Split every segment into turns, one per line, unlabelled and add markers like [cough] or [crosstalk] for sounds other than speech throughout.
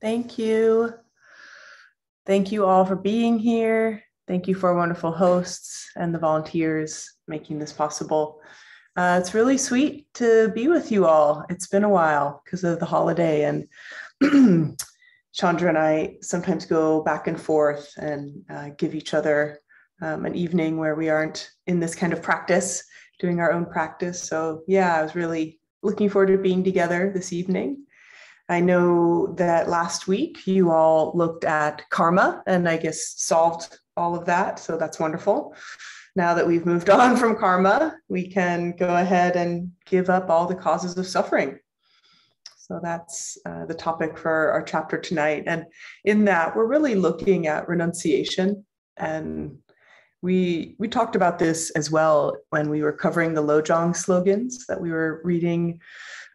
Thank you. Thank you all for being here. Thank you for wonderful hosts and the volunteers making this possible. Uh, it's really sweet to be with you all. It's been a while because of the holiday, and [clears throat] Chandra and I sometimes go back and forth and uh, give each other um, an evening where we aren't in this kind of practice, doing our own practice. So, yeah, I was really looking forward to being together this evening. I know that last week you all looked at karma and I guess solved all of that. So that's wonderful. Now that we've moved [laughs] on from karma, we can go ahead and give up all the causes of suffering. So that's uh, the topic for our chapter tonight. And in that, we're really looking at renunciation. And we, we talked about this as well when we were covering the Lojong slogans that we were reading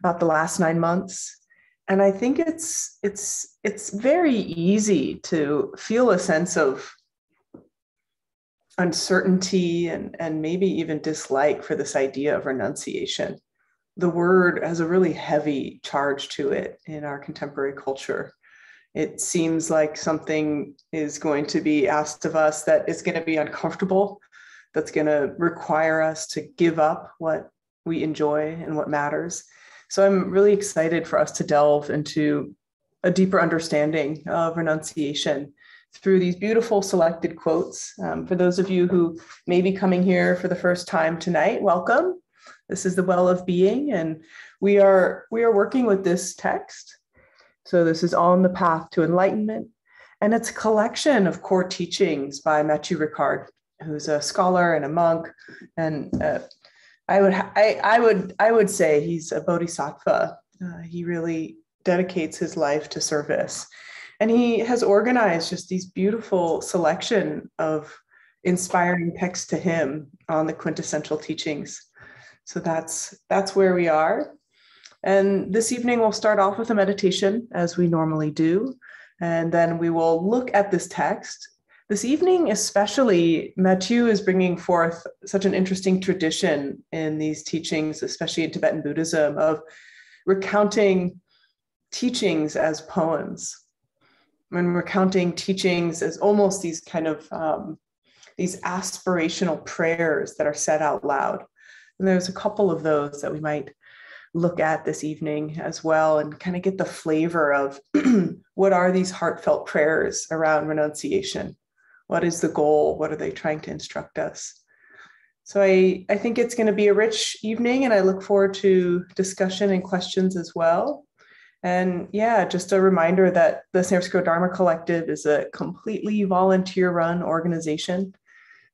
about the last nine months and i think it's it's it's very easy to feel a sense of uncertainty and and maybe even dislike for this idea of renunciation. The word has a really heavy charge to it in our contemporary culture. It seems like something is going to be asked of us that is going to be uncomfortable that's going to require us to give up what we enjoy and what matters so I'm really excited for us to delve into a deeper understanding of renunciation through these beautiful selected quotes. Um, for those of you who may be coming here for the first time tonight, welcome. This is the Well of Being, and we are we are working with this text. So this is on the path to enlightenment, and it's a collection of core teachings by Matthieu Ricard, who's a scholar and a monk, and uh, I would I, I would I would say he's a bodhisattva. Uh, he really dedicates his life to service, and he has organized just these beautiful selection of inspiring texts to him on the quintessential teachings. So that's that's where we are. And this evening we'll start off with a meditation as we normally do, and then we will look at this text this evening, especially, Matthieu is bringing forth such an interesting tradition in these teachings, especially in Tibetan Buddhism, of recounting teachings as poems. When recounting teachings as almost these kind of um, these aspirational prayers that are said out loud. And there's a couple of those that we might look at this evening as well and kind of get the flavor of [clears throat] what are these heartfelt prayers around renunciation what is the goal? What are they trying to instruct us? So i i think it's going to be a rich evening and i look forward to discussion and questions as well. And yeah just a reminder that the san francisco dharma collective is a completely volunteer run organization.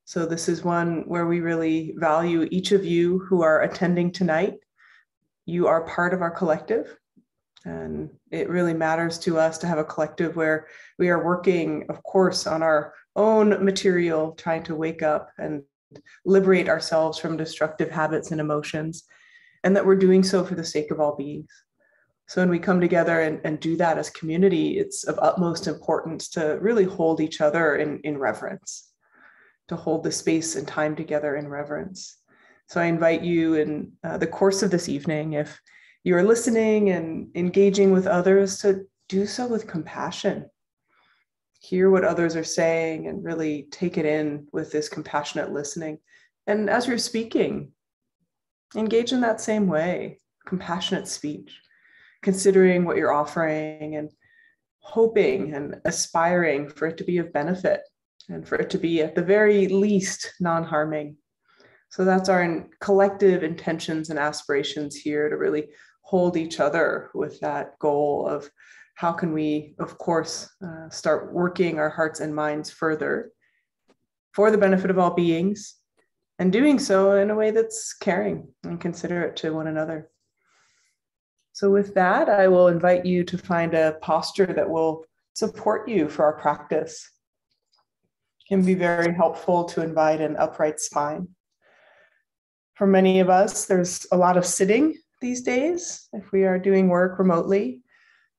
So this is one where we really value each of you who are attending tonight. You are part of our collective and it really matters to us to have a collective where we are working of course on our own material, trying to wake up and liberate ourselves from destructive habits and emotions, and that we're doing so for the sake of all beings. So when we come together and, and do that as community, it's of utmost importance to really hold each other in, in reverence, to hold the space and time together in reverence. So I invite you in uh, the course of this evening, if you are listening and engaging with others, to do so with compassion hear what others are saying and really take it in with this compassionate listening. And as you're speaking, engage in that same way compassionate speech, considering what you're offering and hoping and aspiring for it to be of benefit and for it to be, at the very least, non harming. So that's our collective intentions and aspirations here to really hold each other with that goal of how can we, of course, uh, start working our hearts and minds further for the benefit of all beings and doing so in a way that's caring and considerate to one another. So, with that, I will invite you to find a posture that will support you for our practice. It can be very helpful to invite an upright spine. For many of us, there's a lot of sitting these days if we are doing work remotely.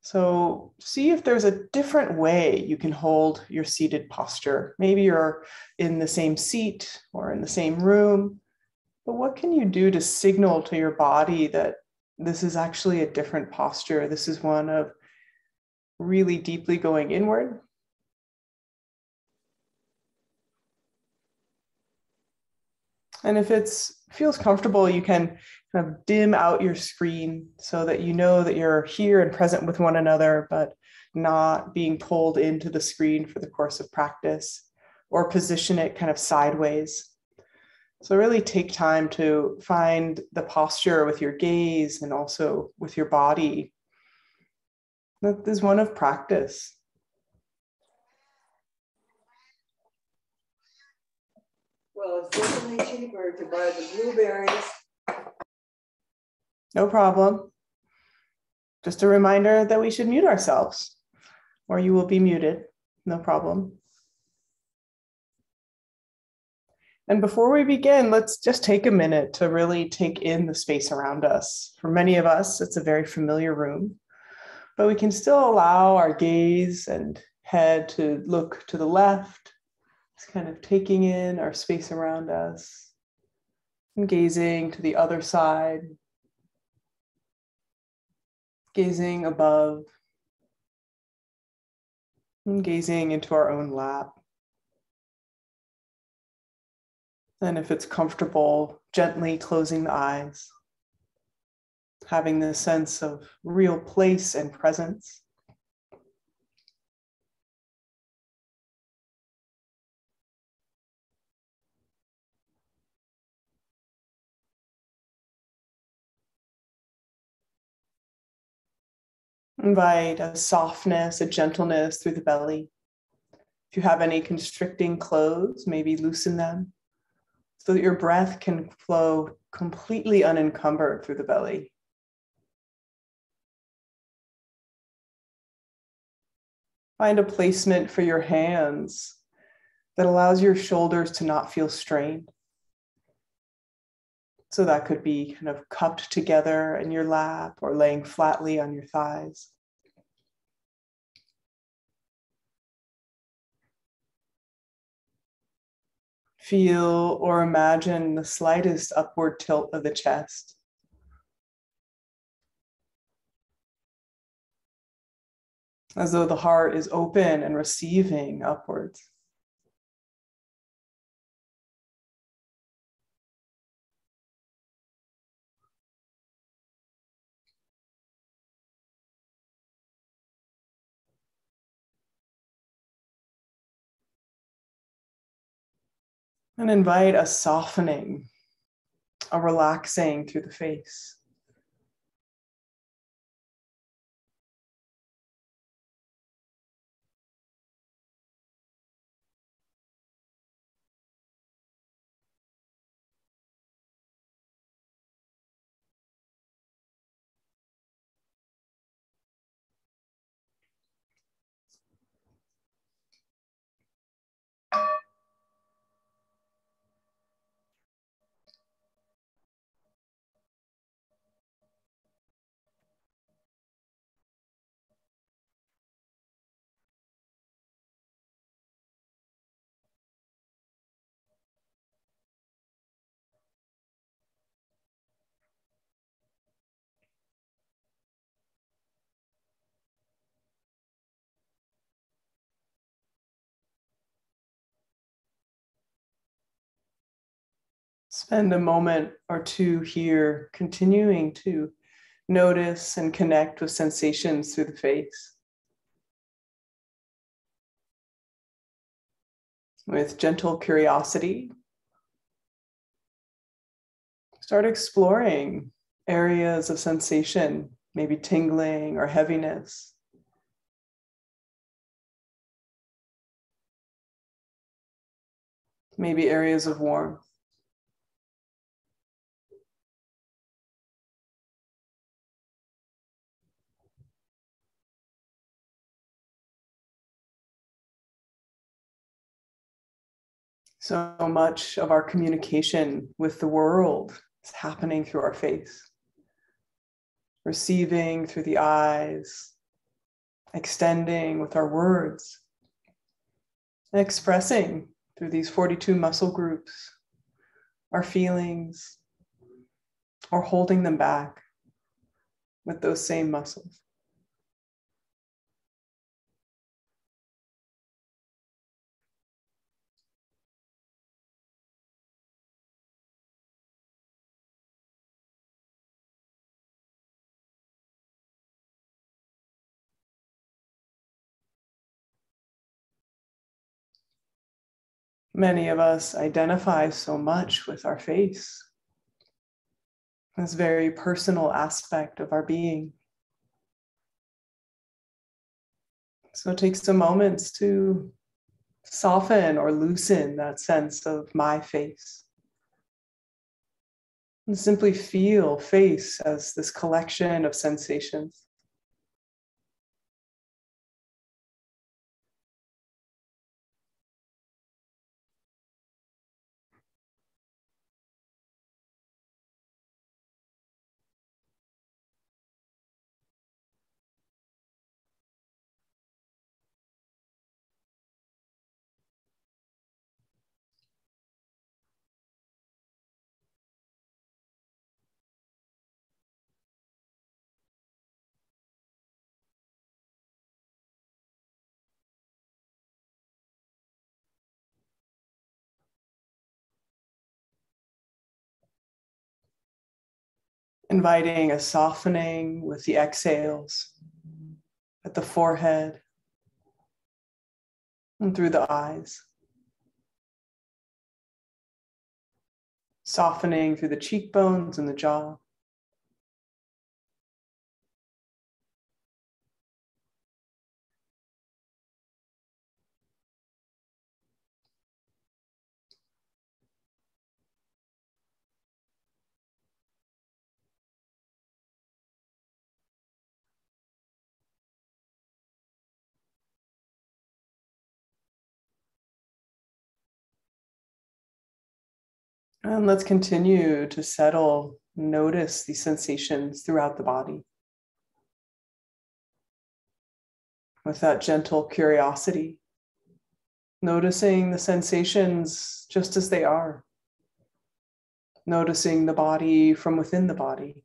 So see if there's a different way you can hold your seated posture. Maybe you're in the same seat or in the same room, but what can you do to signal to your body that this is actually a different posture? This is one of really deeply going inward. And if it feels comfortable, you can kind of dim out your screen so that you know that you're here and present with one another, but not being pulled into the screen for the course of practice or position it kind of sideways. So, really take time to find the posture with your gaze and also with your body. That is one of practice.
Well, it's definitely cheaper to buy the blueberries.
No problem. Just a reminder that we should mute ourselves, or you will be muted. No problem. And before we begin, let's just take a minute to really take in the space around us. For many of us, it's a very familiar room, but we can still allow our gaze and head to look to the left, it's kind of taking in our space around us and gazing to the other side, gazing above, and gazing into our own lap. And if it's comfortable, gently closing the eyes, having this sense of real place and presence. Invite a softness, a gentleness through the belly. If you have any constricting clothes, maybe loosen them so that your breath can flow completely unencumbered through the belly. Find a placement for your hands that allows your shoulders to not feel strained. So that could be kind of cupped together in your lap or laying flatly on your thighs. Feel or imagine the slightest upward tilt of the chest. As though the heart is open and receiving upwards. And invite a softening, a relaxing through the face. Spend a moment or two here, continuing to notice and connect with sensations through the face. With gentle curiosity, start exploring areas of sensation, maybe tingling or heaviness. Maybe areas of warmth. So much of our communication with the world is happening through our face, receiving through the eyes, extending with our words, and expressing through these 42 muscle groups our feelings or holding them back with those same muscles. Many of us identify so much with our face, this very personal aspect of our being. So take some moments to soften or loosen that sense of my face. And simply feel face as this collection of sensations. Inviting a softening with the exhales at the forehead and through the eyes. Softening through the cheekbones and the jaw. And let's continue to settle, notice these sensations throughout the body. With that gentle curiosity, noticing the sensations just as they are, noticing the body from within the body.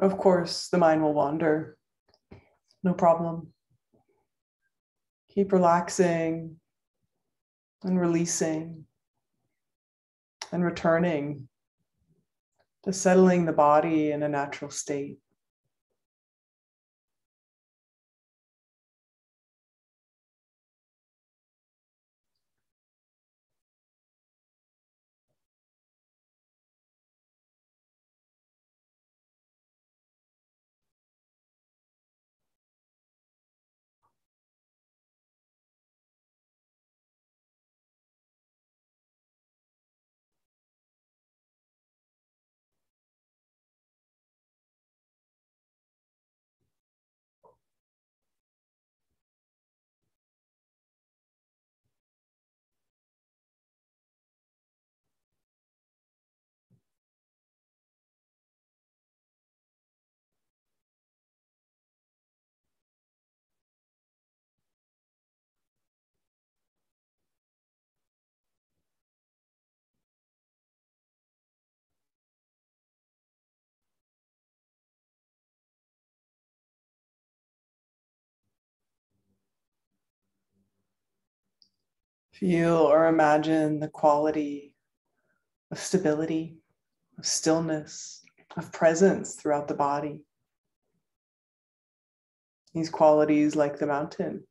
Of course, the mind will wander. No problem. Keep relaxing and releasing and returning to settling the body in a natural state. Feel or imagine the quality of stability, of stillness, of presence throughout the body. These qualities, like the mountain,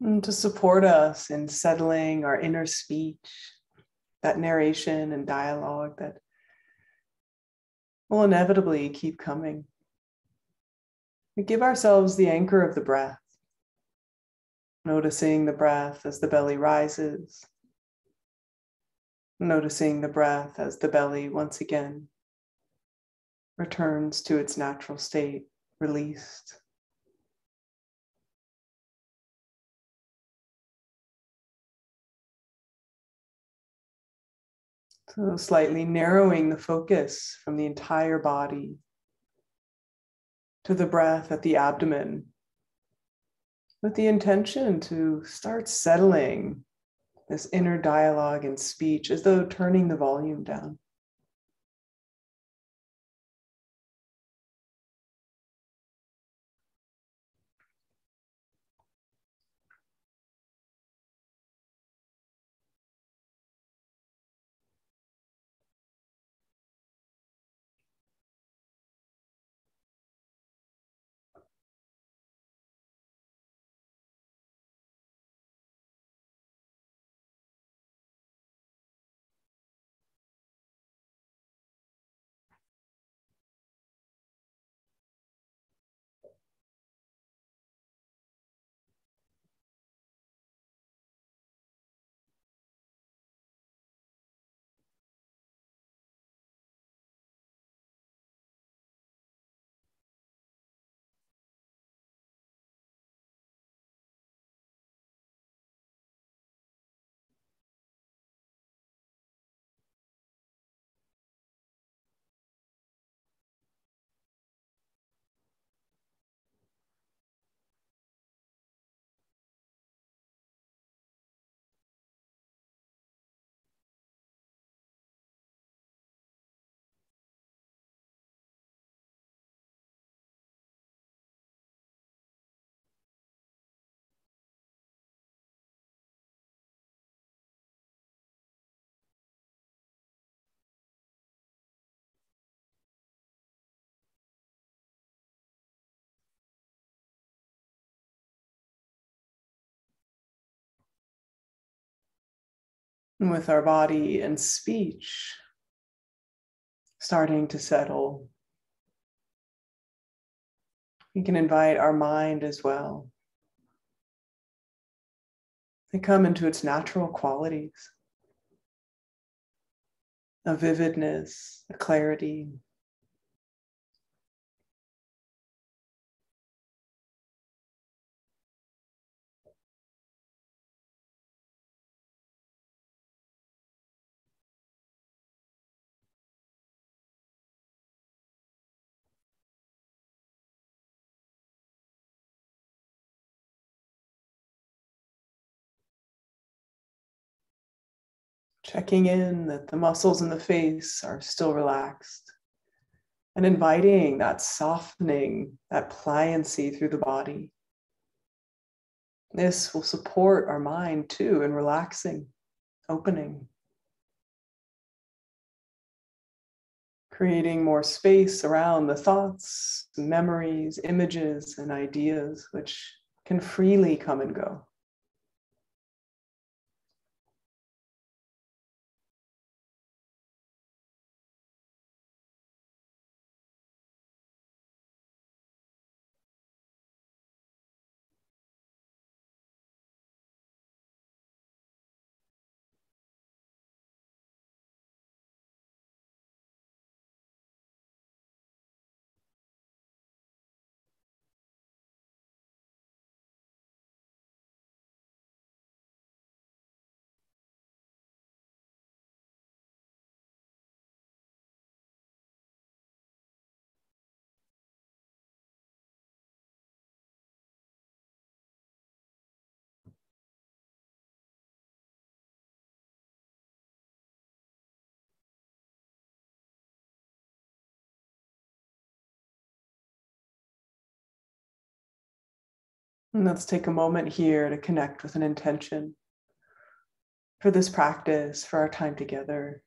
And to support us in settling our inner speech, that narration and dialogue that will inevitably keep coming. We give ourselves the anchor of the breath, noticing the breath as the belly rises, noticing the breath as the belly once again returns to its natural state, released. So, slightly narrowing the focus from the entire body to the breath at the abdomen with the intention to start settling this inner dialogue and speech as though turning the volume down. With our body and speech starting to settle. We can invite our mind as well to come into its natural qualities a vividness, a clarity, checking in that the muscles in the face are still relaxed and inviting that softening, that pliancy through the body. This will support our mind too in relaxing, opening, creating more space around the thoughts, memories, images, and ideas which can freely come and go. And let's take a moment here to connect with an intention for this practice, for our time together.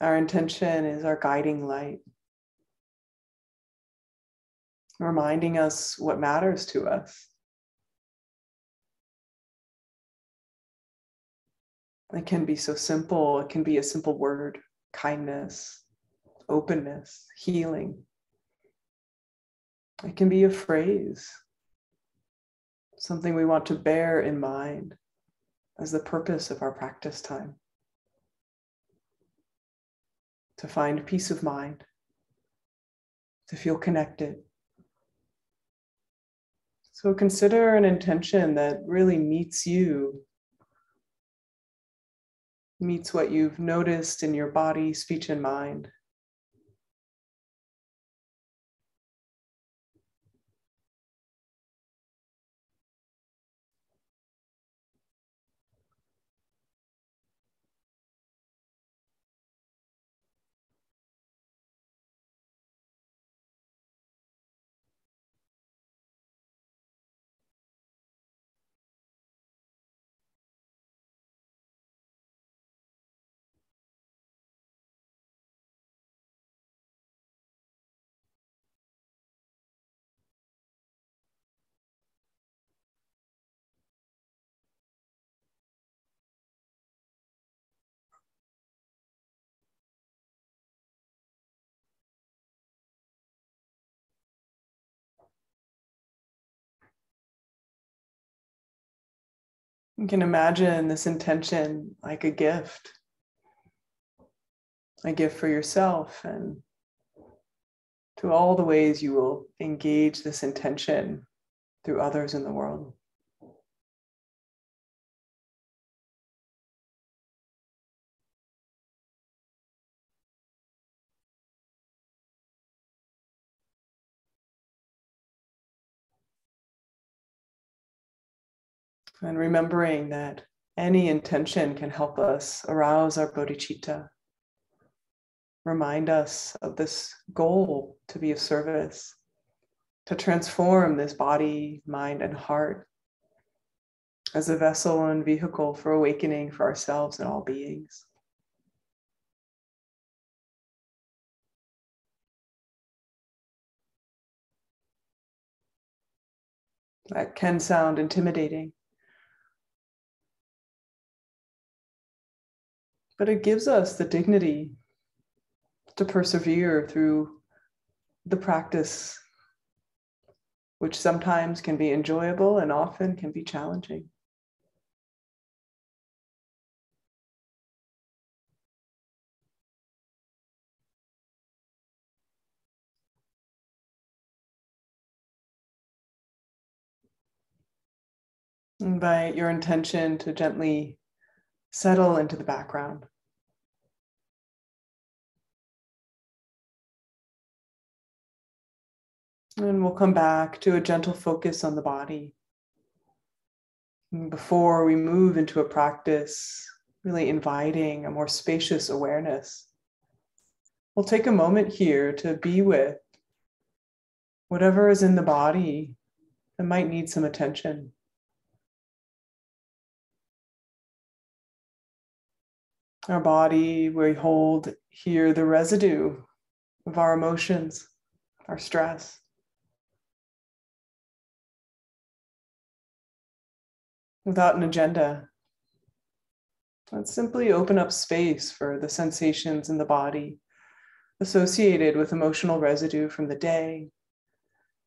Our intention is our guiding light, reminding us what matters to us. It can be so simple. It can be a simple word kindness, openness, healing. It can be a phrase, something we want to bear in mind as the purpose of our practice time. To find peace of mind, to feel connected. So consider an intention that really meets you meets what you've noticed in your body, speech, and mind. You can imagine this intention like a gift, a gift for yourself and to all the ways you will engage this intention through others in the world. And remembering that any intention can help us arouse our bodhicitta, remind us of this goal to be of service, to transform this body, mind, and heart as a vessel and vehicle for awakening for ourselves and all beings. That can sound intimidating. But it gives us the dignity to persevere through the practice, which sometimes can be enjoyable and often can be challenging. Invite your intention to gently settle into the background. And we'll come back to a gentle focus on the body. Before we move into a practice, really inviting a more spacious awareness, we'll take a moment here to be with whatever is in the body that might need some attention. Our body, we hold here the residue of our emotions, our stress. Without an agenda. Let's simply open up space for the sensations in the body associated with emotional residue from the day,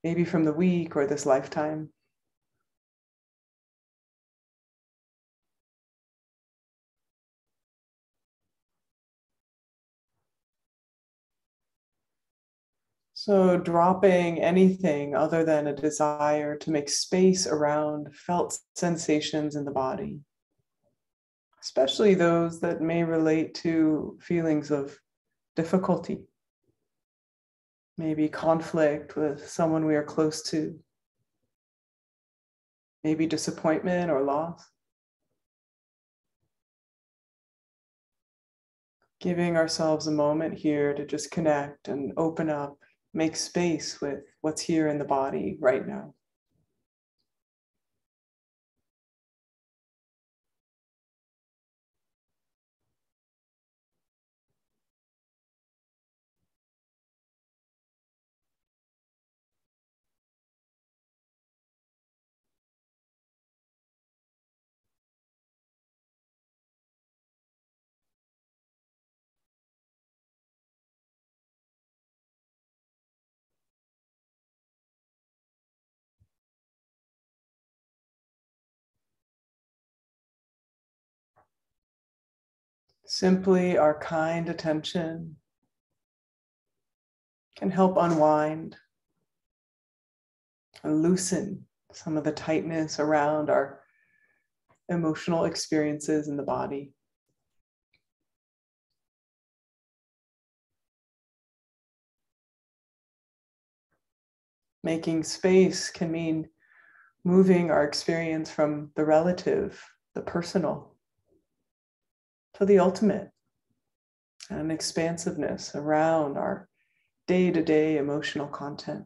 maybe from the week or this lifetime. So, dropping anything other than a desire to make space around felt sensations in the body, especially those that may relate to feelings of difficulty, maybe conflict with someone we are close to, maybe disappointment or loss. Giving ourselves a moment here to just connect and open up make space with what's here in the body right now. Simply our kind attention can help unwind and loosen some of the tightness around our emotional experiences in the body. Making space can mean moving our experience from the relative, the personal, to the ultimate, and expansiveness around our day to day emotional content.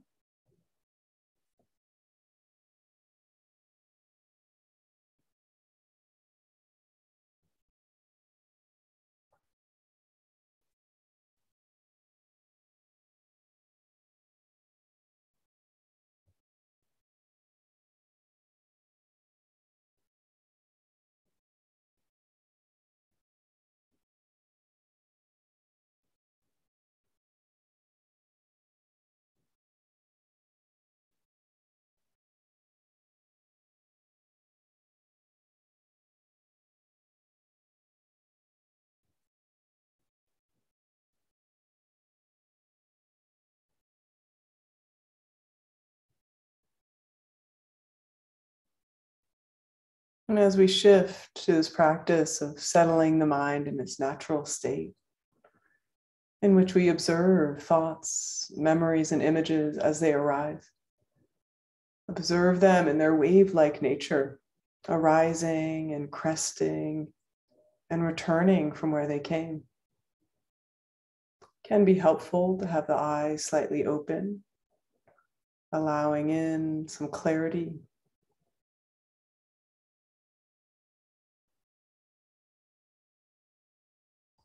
And as we shift to this practice of settling the mind in its natural state, in which we observe thoughts, memories, and images as they arise, observe them in their wave like nature, arising and cresting and returning from where they came. Can be helpful to have the eyes slightly open, allowing in some clarity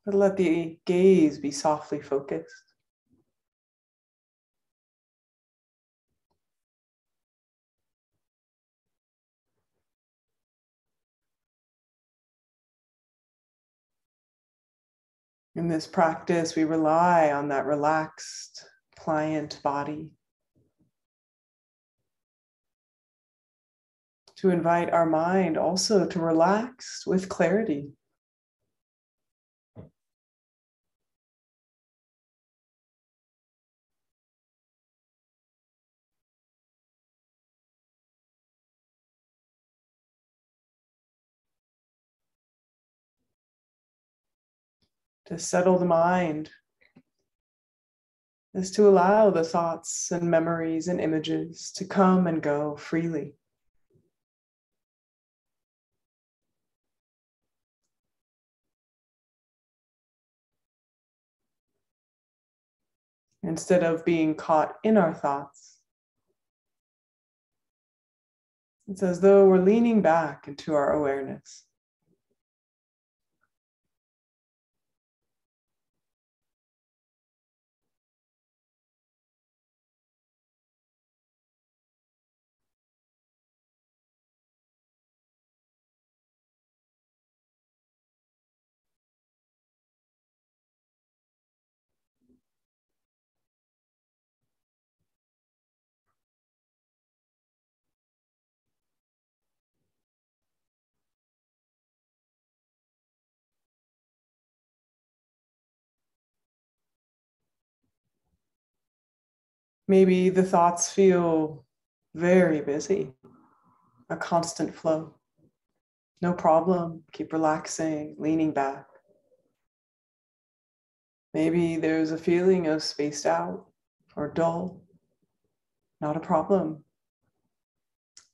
But let the gaze be softly focused. In this practice, we rely on that relaxed, pliant body to invite our mind also to relax with clarity. To settle the mind is to allow the thoughts and memories and images to come and go freely. Instead of being caught in our thoughts, it's as though we're leaning back into our awareness. Maybe the thoughts feel very busy, a constant flow. No problem. Keep relaxing, leaning back. Maybe there's a feeling of spaced out or dull. Not a problem.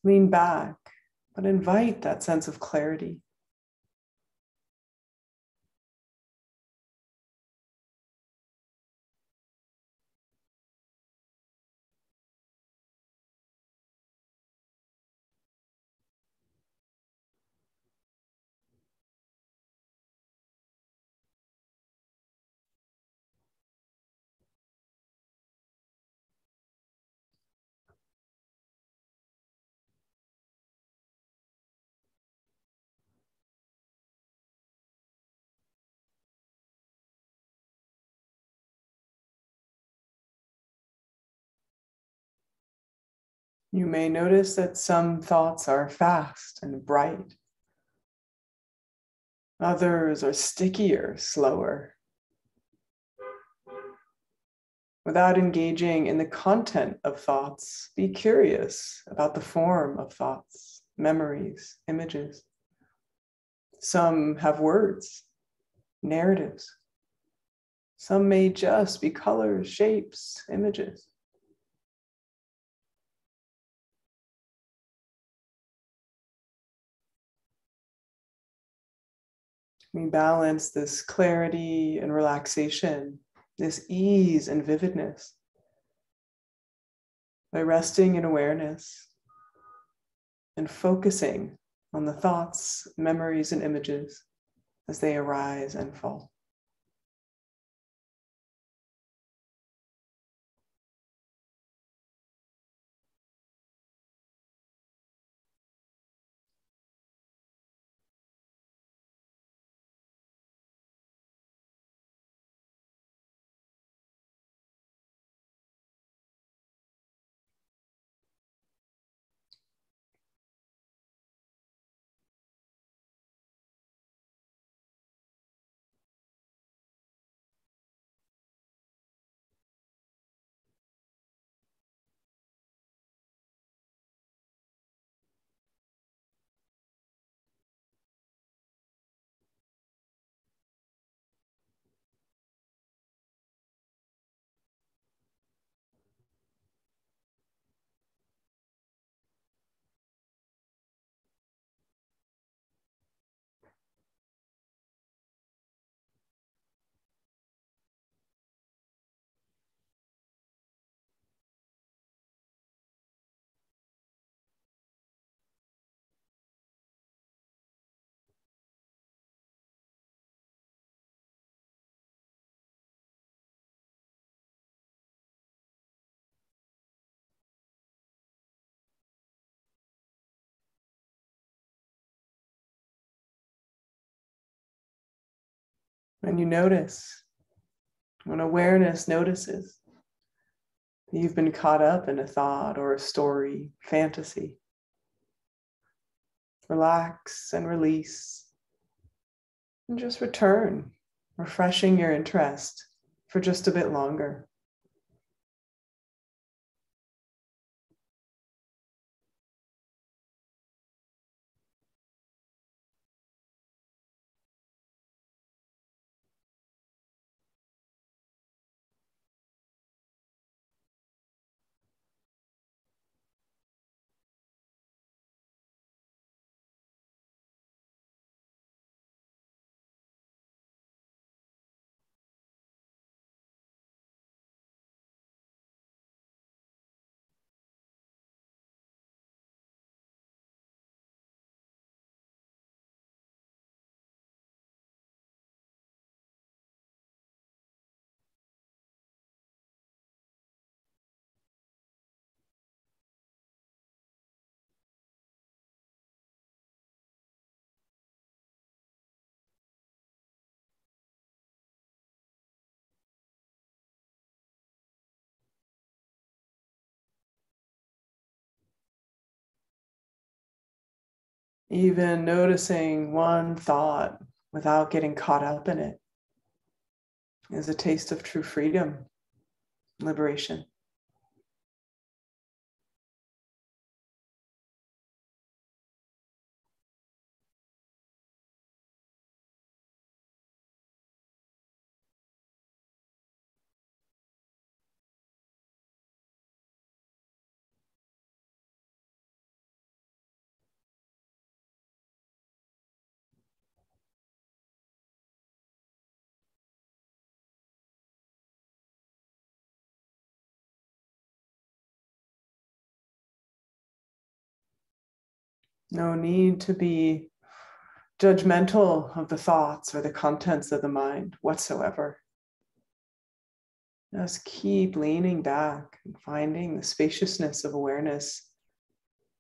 Lean back, but invite that sense of clarity. You may notice that some thoughts are fast and bright. Others are stickier, slower. Without engaging in the content of thoughts, be curious about the form of thoughts, memories, images. Some have words, narratives. Some may just be colors, shapes, images. Balance this clarity and relaxation, this ease and vividness by resting in awareness and focusing on the thoughts, memories, and images as they arise and fall. When you notice, when awareness notices, you've been caught up in a thought or a story, fantasy. Relax and release, and just return, refreshing your interest for just a bit longer. Even noticing one thought without getting caught up in it is a taste of true freedom, liberation. No need to be judgmental of the thoughts or the contents of the mind whatsoever. Just keep leaning back and finding the spaciousness of awareness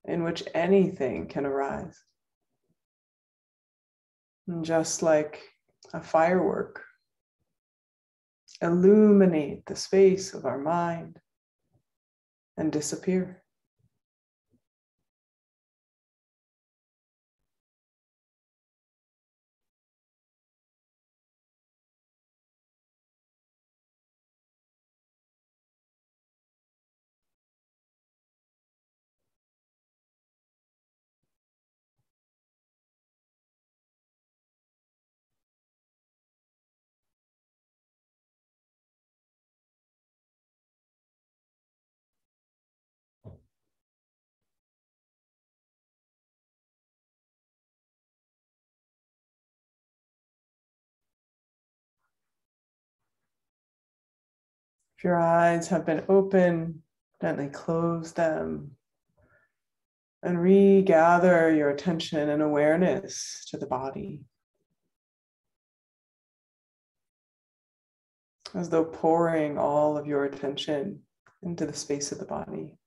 in which anything can arise. And just like a firework, illuminate the space of our mind and disappear. If your eyes have been open, gently close them and regather your attention and awareness to the body. As though pouring all of your attention into the space of the body.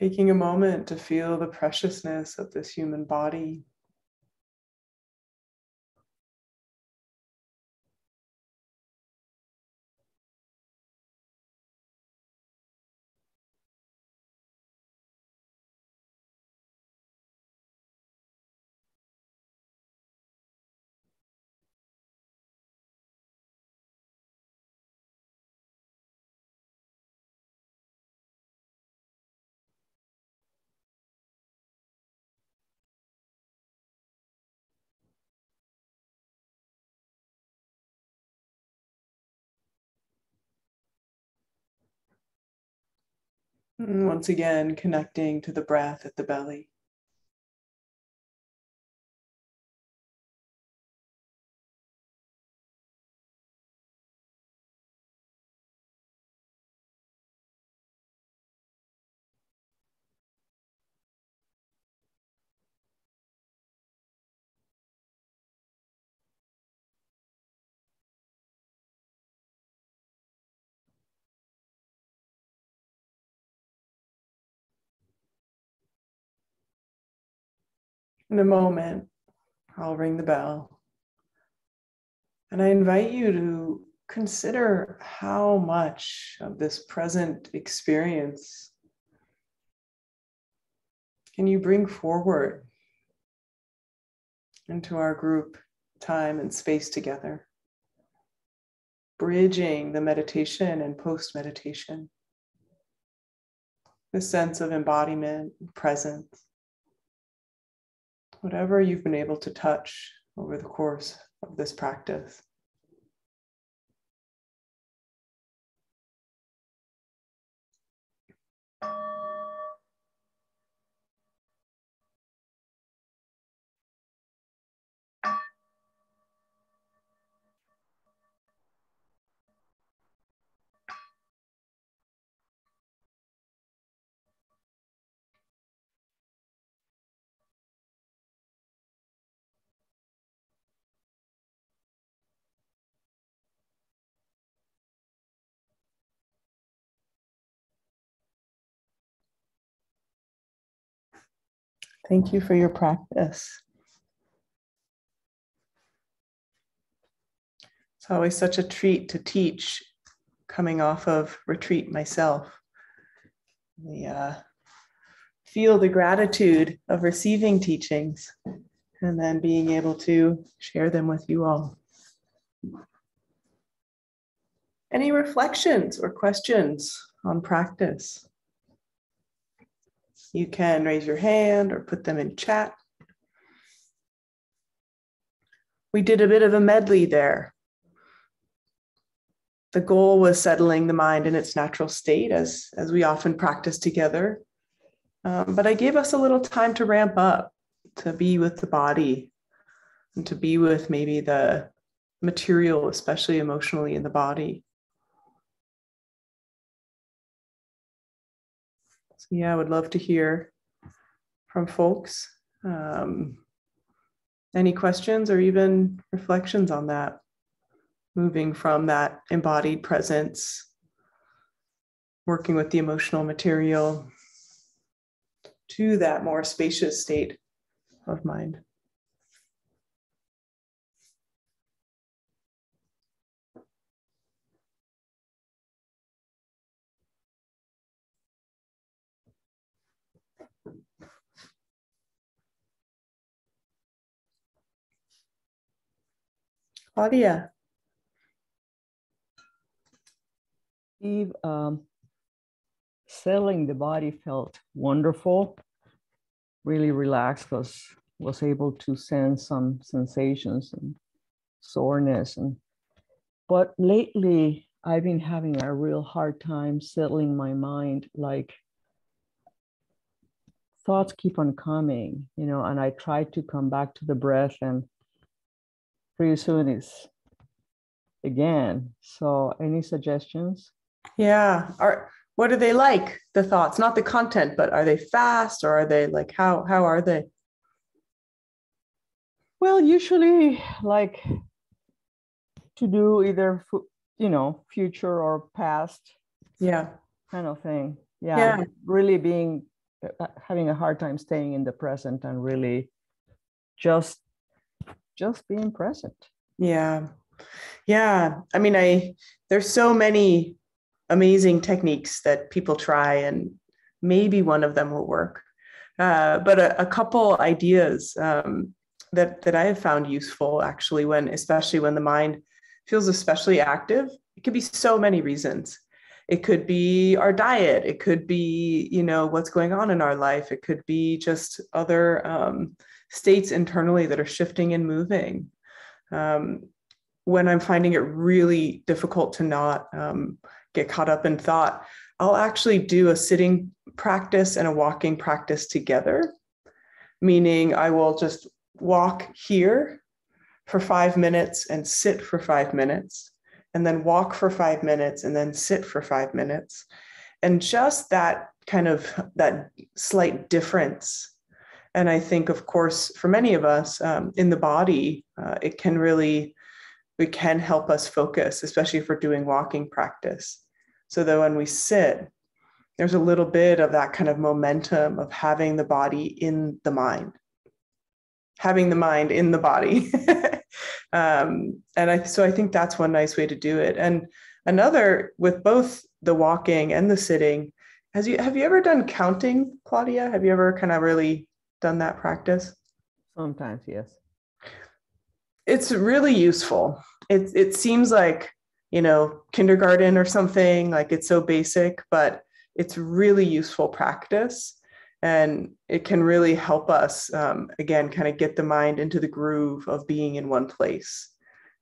Taking a moment to feel the preciousness of this human body. Once again, connecting to the breath at the belly. In a moment, I'll ring the bell. And I invite you to consider how much of this present experience can you bring forward into our group time and space together, bridging the meditation and post meditation, the sense of embodiment, presence whatever you've been able to touch over the course of this practice. Thank you for your practice. It's always such a treat to teach coming off of retreat myself. We uh, feel the gratitude of receiving teachings and then being able to share them with you all. Any reflections or questions on practice? You can raise your hand or put them in chat. We did a bit of a medley there. The goal was settling the mind in its natural state, as, as we often practice together. Um, but I gave us a little time to ramp up, to be with the body, and to be with maybe the material, especially emotionally in the body. Yeah, I would love to hear from folks. Um, any questions or even reflections on that? Moving from that embodied presence, working with the emotional material to that more spacious state of mind. Claudia.
Eve, um, settling the body felt wonderful, really relaxed because was able to sense some sensations and soreness and but lately I've been having a real hard time settling my mind like thoughts keep on coming, you know, and I try to come back to the breath and pretty soon it's again. So any suggestions?
Yeah. Are what are they like? The thoughts, not the content, but are they fast or are they like how how are they?
Well, usually like to do either you know future or past.
Yeah.
Kind of thing. Yeah.
Yeah.
Really being uh, having a hard time staying in the present and really just just being present.
Yeah. Yeah. I mean, I there's so many amazing techniques that people try, and maybe one of them will work. Uh, but a, a, couple ideas um, that that I have found useful actually, when especially when the mind feels especially active, it could be so many reasons. It could be our diet. It could be you know what's going on in our life. It could be just other um, states internally that are shifting and moving. Um, when I'm finding it really difficult to not um, get caught up in thought, I'll actually do a sitting practice and a walking practice together, meaning I will just walk here for five minutes and sit for five minutes, and then walk for five minutes and then sit for five minutes. And just that kind of that slight difference. And I think, of course, for many of us um, in the body, uh, it can really it can help us focus, especially if we're doing walking practice. So that when we sit, there's a little bit of that kind of momentum of having the body in the mind, having the mind in the body. [laughs] um, and I, so I think that's one nice way to do it. And another with both the walking and the sitting, has you have you ever done counting, Claudia? Have you ever kind of really done that practice?
Sometimes, yes.
It's really useful it it seems like you know kindergarten or something like it's so basic but it's really useful practice and it can really help us um, again kind of get the mind into the groove of being in one place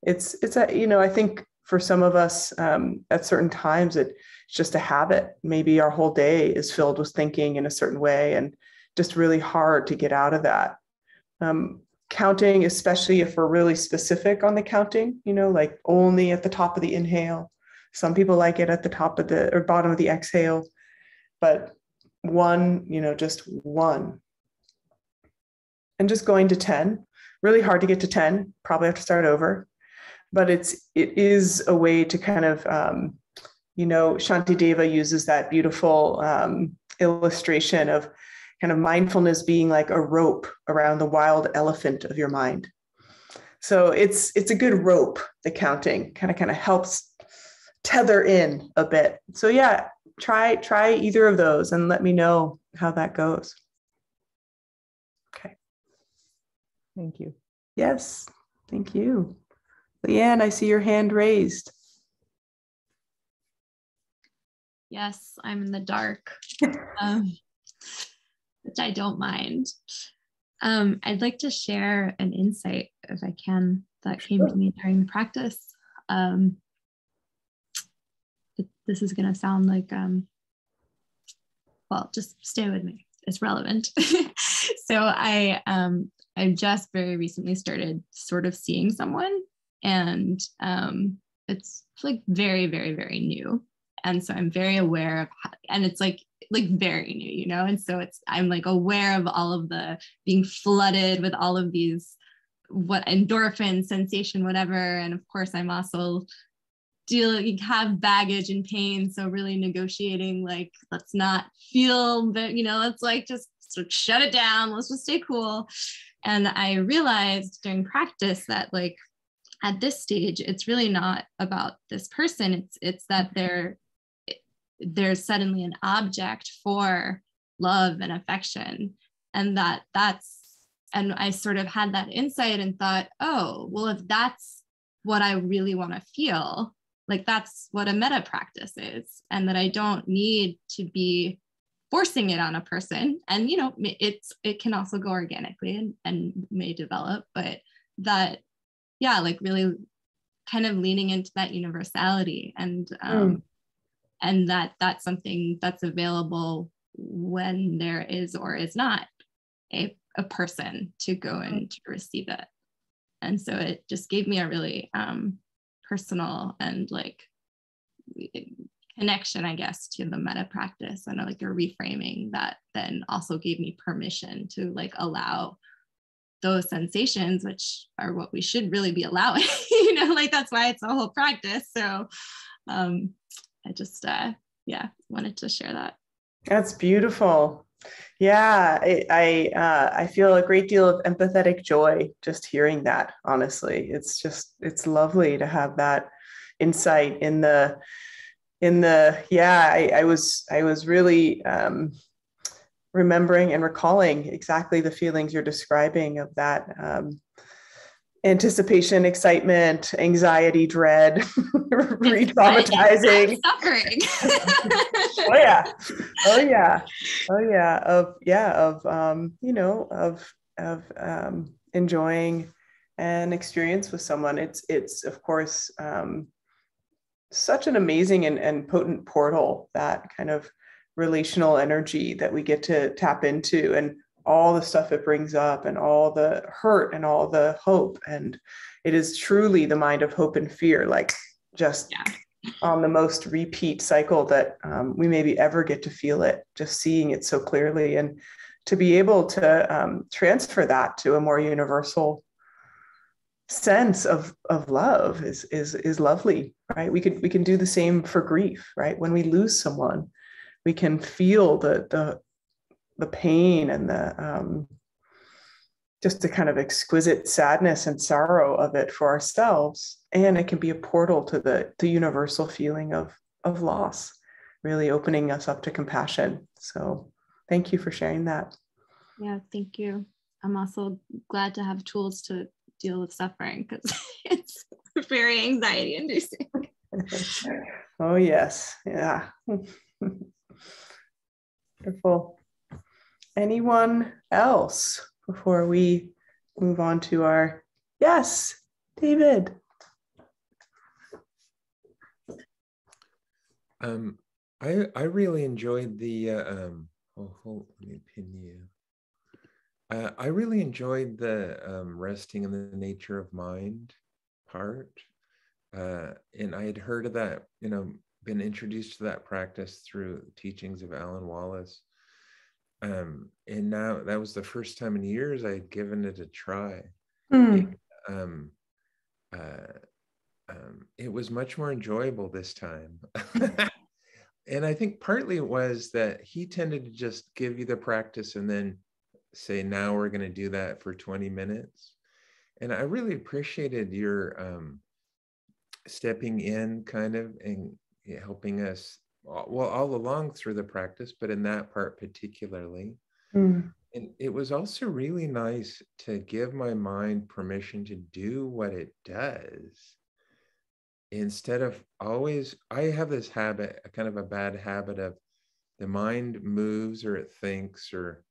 it's it's a you know i think for some of us um, at certain times it's just a habit maybe our whole day is filled with thinking in a certain way and just really hard to get out of that um, counting, especially if we're really specific on the counting, you know, like only at the top of the inhale. Some people like it at the top of the or bottom of the exhale, but one, you know, just one. And just going to 10, really hard to get to 10, probably have to start over. But it's it is a way to kind of um, you know, Shanti Deva uses that beautiful um, illustration of kind of mindfulness being like a rope around the wild elephant of your mind. So it's it's a good rope, the counting kind of kind of helps tether in a bit. So yeah, try try either of those and let me know how that goes. Okay.
Thank you.
Yes, thank you. Leanne, I see your hand raised.
Yes, I'm in the dark. [laughs] um, which I don't mind. Um, I'd like to share an insight, if I can, that came to me during the practice. Um, it, this is going to sound like, um, well, just stay with me. It's relevant. [laughs] so I, um, I just very recently started sort of seeing someone, and um, it's like very, very, very new. And so I'm very aware of, how, and it's like like very new, you know? And so it's, I'm like aware of all of the being flooded with all of these, what endorphin sensation, whatever. And of course, I'm also deal have baggage and pain. So really negotiating like let's not feel that you know let's like just sort of shut it down. Let's just stay cool. And i realized during practice that like at this stage it's really not about this person. It's it's that mm-hmm. they're there's suddenly an object for love and affection and that that's and i sort of had that insight and thought oh well if that's what I really want to feel. Like that's what a metta practice is, and that I don't need to be forcing it on a person. And you know, it's it can also go organically and, and may develop, but that yeah, like really kind of leaning into that universality and um, mm. And that that's something that's available when there is or is not a, a person to go and to receive it. And so it just gave me a really um, personal and like connection i guess to the metta practice and like a reframing that then also gave me permission to like allow those sensations which are what we should really be allowing [laughs] you know like that's why it's a whole practice. So um i just uh yeah wanted to share that.
That's beautiful. Yeah i i, uh, I feel a great deal of empathetic joy just hearing that honestly. It's just it's lovely to have that insight in the in the yeah i, I was i was really um remembering and recalling exactly the feelings you're describing of that um, anticipation, excitement, anxiety, dread, [laughs] re-traumatizing,
suffering. [laughs]
oh yeah, oh yeah, oh yeah. Of yeah, of um, you know, of of um, enjoying an experience with someone. It's it's of course um, such an amazing and, and potent portal that kind of relational energy that we get to tap into and all the stuff it brings up and all the hurt and all the hope. And it is truly the mind of hope and fear like just yeah. on the most repeat cycle that um, we maybe ever get to feel it just seeing it so clearly. And to be able to um, transfer that to a more universal sense of of love is is is lovely right? We could we can do the same for grief right? When we lose someone we can feel the the the pain and the um, just the kind of exquisite sadness and sorrow of it for ourselves. And it can be a portal to the the universal feeling of of loss really opening us up to compassion. So thank you for sharing that.
Yeah thank you. I'm also glad to have tools to deal with suffering because [laughs] it's very anxiety inducing. [laughs]
Oh yes. Yeah. [laughs] Wonderful. Anyone else before we move on to our yes, David?
Um, I I really enjoyed the uh, um. Oh, hold, let me pin you. Uh, I really enjoyed the um, resting in the nature of mind part, uh, and I had heard of that, you know, been introduced to that practice through teachings of Alan Wallace. Um, and now that was the first time in years I had given it a try. Mm. It, um, uh, um, it was much more enjoyable this time. [laughs] [laughs] and I think partly it was that he tended to just give you the practice and then say, now we're going to do that for 20 minutes. And I really appreciated your um, stepping in kind of and helping us well all along through the practice but in that part particularly mm. and it was also really nice to give my mind permission to do what it does instead of always i have this habit a kind of a bad habit of the mind moves or it thinks or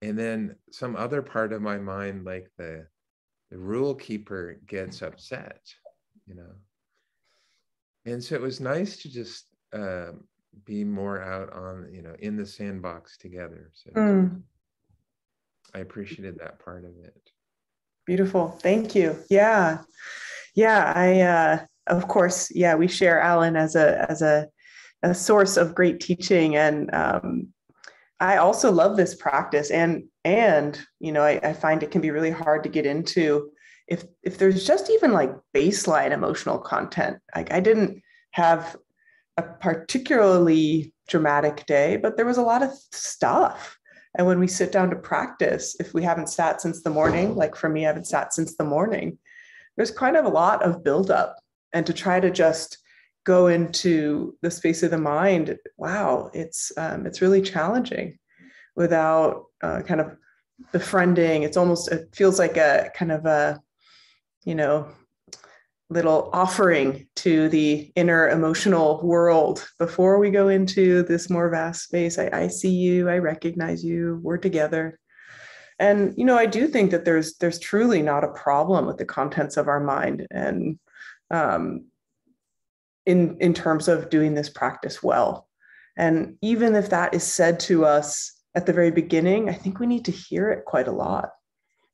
and then some other part of my mind like the the rule keeper gets upset you know and so it was nice to just uh, be more out on you know in the sandbox together. So mm. i appreciated that part of it.
Beautiful. Thank you. Yeah. Yeah i uh of course yeah we share alan as a as a, a source of great teaching. And um i also love this practice. And and you know I, I find it can be really hard to get into if if there's just even like baseline emotional content. Like i didn't have a particularly dramatic day but there was a lot of stuff. And when we sit down to practice if we haven't sat since the morning like for me i haven't sat since the morning there's kind of a lot of buildup. And to try to just go into the space of the mind wow it's um, it's really challenging without uh, kind of befriending. It's almost it feels like a kind of a you know little offering to the inner emotional world before we go into this more vast space. I, I see you, I recognize you, we're together. And you know, I do think that there's there's truly not a problem with the contents of our mind and um, in in terms of doing this practice well. And even if that is said to us at the very beginning, I think we need to hear it quite a lot.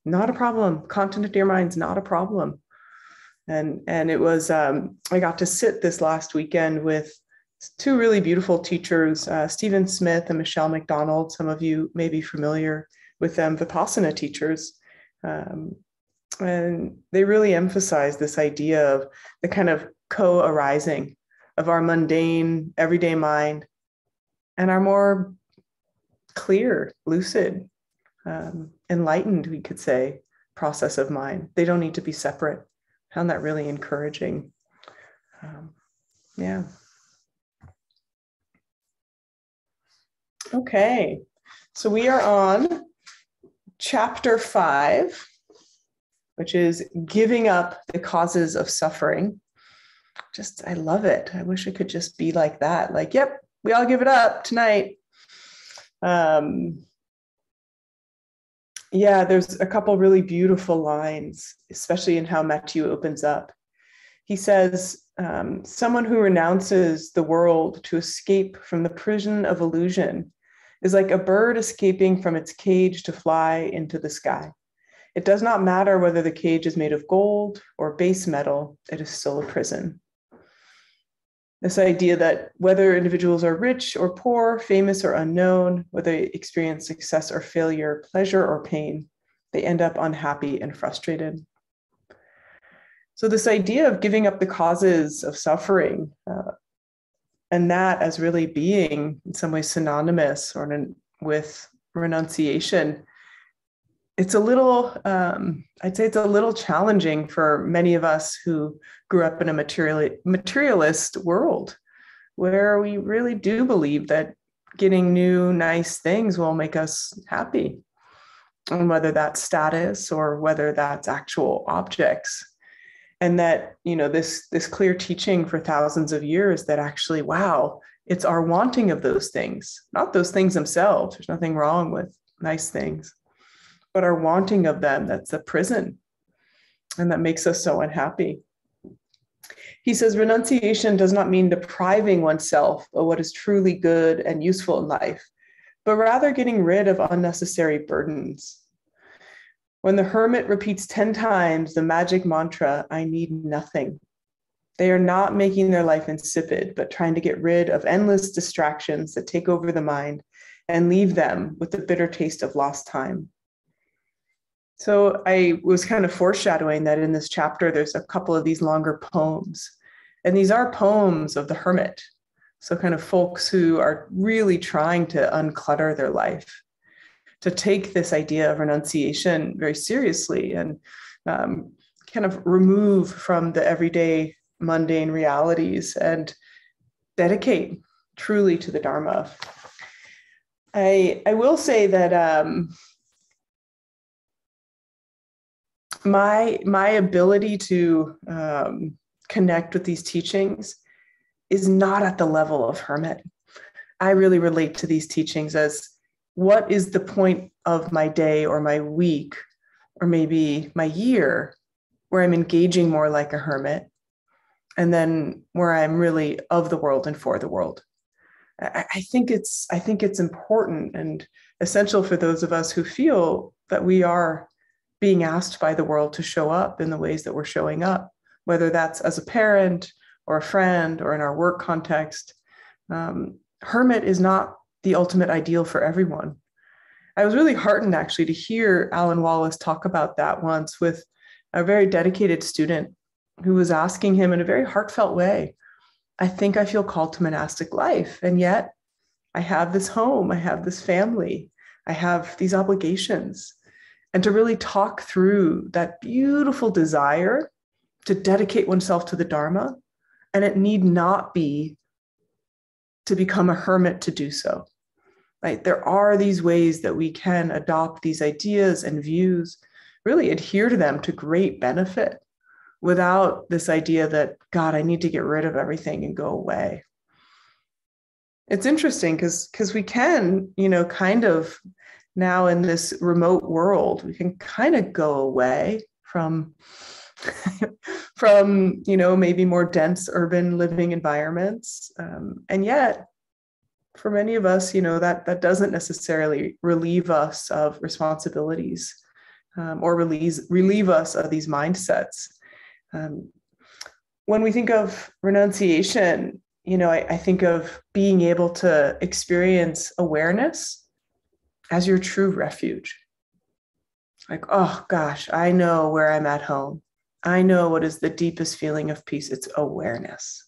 Not a problem. Content of your mind's not a problem and and it was um, I got to sit this last weekend with two really beautiful teachers, uh, Steven Smith and Michele McDonald. Some of you may be familiar with them, Vipassana teachers. Um, and they really emphasize this idea of the kind of co arising of our mundane, everyday mind and our more clear, lucid, um, enlightened, we could say, process of mind. They don't need to be separate found that really encouraging. Um, yeah. Okay, so we are on chapter five, which is giving up the causes of suffering. Just, I love it. I wish it could just be like that. Like, yep, we all give it up tonight. Um, yeah, there's a couple really beautiful lines, especially in how Matthieu opens up. He says, um, Someone who renounces the world to escape from the prison of illusion is like a bird escaping from its cage to fly into the sky. It does not matter whether the cage is made of gold or base metal, it is still a prison. This idea that whether individuals are rich or poor, famous or unknown, whether they experience success or failure, pleasure or pain, they end up unhappy and frustrated. So, this idea of giving up the causes of suffering, uh, and that as really being in some ways synonymous or with renunciation, it's a little um, i'd say it's a little challenging for many of us who grew up in a material, materialist world where we really do believe that getting new nice things will make us happy and whether that's status or whether that's actual objects. And that you know this this clear teaching for thousands of years that actually wow it's our wanting of those things not those things themselves. There's nothing wrong with nice things but our wanting of them that's a prison. And that makes us so unhappy. He says renunciation does not mean depriving oneself of what is truly good and useful in life but rather getting rid of unnecessary burdens. When the hermit repeats 10 times the magic mantra i need nothing. They are not making their life insipid, but trying to get rid of endless distractions that take over the mind and leave them with the bitter taste of lost time. So I was kind of foreshadowing that in this chapter, there's a couple of these longer poems. And these are poems of the hermit. So, kind of folks who are really trying to unclutter their life, to take this idea of renunciation very seriously and um, kind of remove from the everyday mundane realities and dedicate truly to the Dharma. I, I will say that um, my my ability to um, connect with these teachings is not at the level of hermit. I really relate to these teachings as what is the point of my day or my week or maybe my year where i'm engaging more like a hermit and then where i'm really of the world and for the world. I, I think it's i think it's important and essential for those of us who feel that we are being asked by the world to show up in the ways that we're showing up, whether that's as a parent or a friend or in our work context. Um, hermit is not the ultimate ideal for everyone. I was really heartened actually to hear Alan Wallace talk about that once with a very dedicated student who was asking him in a very heartfelt way I think I feel called to monastic life. And yet I have this home, I have this family, I have these obligations and to really talk through that beautiful desire to dedicate oneself to the Dharma. And it need not be to become a hermit to do so. Right? There are these ways that we can adopt these ideas and views, really adhere to them to great benefit without this idea that, God, I need to get rid of everything and go away. It's interesting because because we can, you know, kind of now in this remote world, we can kind of go away from [laughs] from you know maybe more dense urban living environments. Um, and yet for many of us you know that that doesn't necessarily relieve us of responsibilities um, or relieve relieve us of these mindsets. Um, when we think of renunciation you know I, I think of being able to experience awareness as your true refuge like oh gosh i know where i'm at home I know what is the deepest feeling of peace. It's awareness.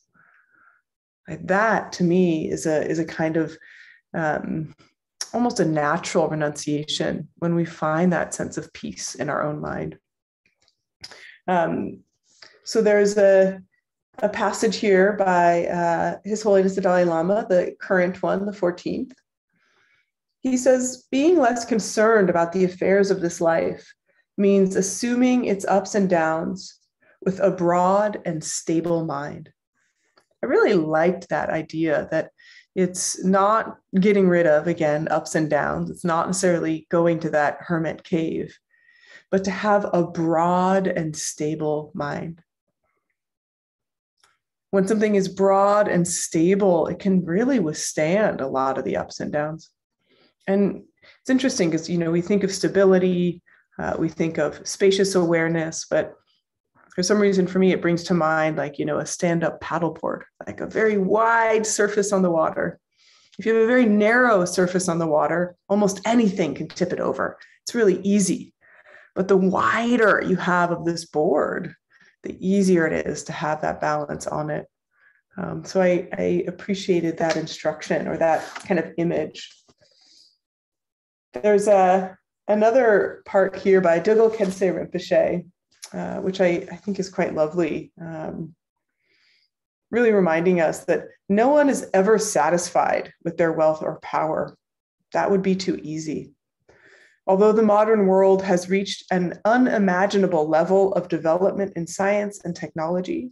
Like that to me is a is a kind of um, almost a natural renunciation when we find that sense of peace in our own mind. Um, so there's a a passage here by uh, His Holiness the Dalai Lama, the current one, the 14th. He says, being less concerned about the affairs of this life means assuming its ups and downs with a broad and stable mind. I really liked that idea that it's not getting rid of, again, ups and downs. It's not necessarily going to that hermit cave, but to have a broad and stable mind. When something is broad and stable, it can really withstand a lot of the ups and downs. And it's interesting because, you know, we think of stability, uh, we think of spacious awareness, but for some reason for me, it brings to mind like, you know, a stand up paddleboard, like a very wide surface on the water. If you have a very narrow surface on the water, almost anything can tip it over. It's really easy. But the wider you have of this board, the easier it is to have that balance on it. Um, so I, I appreciated that instruction or that kind of image. There's a another part here by Dilgo Khyentse Rinpoche, uh, which I, I think is quite lovely, um, really reminding us that no one is ever satisfied with their wealth or power. That would be too easy. Although the modern world has reached an unimaginable level of development in science and technology,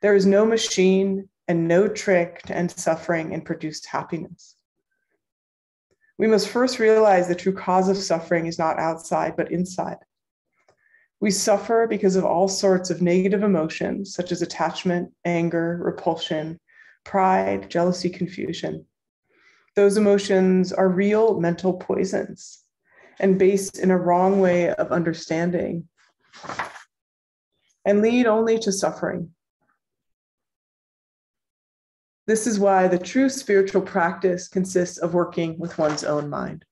there is no machine and no trick to end suffering and produce happiness. We must first realize the true cause of suffering is not outside, but inside. We suffer because of all sorts of negative emotions, such as attachment, anger, repulsion, pride, jealousy, confusion. Those emotions are real mental poisons and based in a wrong way of understanding and lead only to suffering. This is why the true spiritual practice consists of working with one's own mind.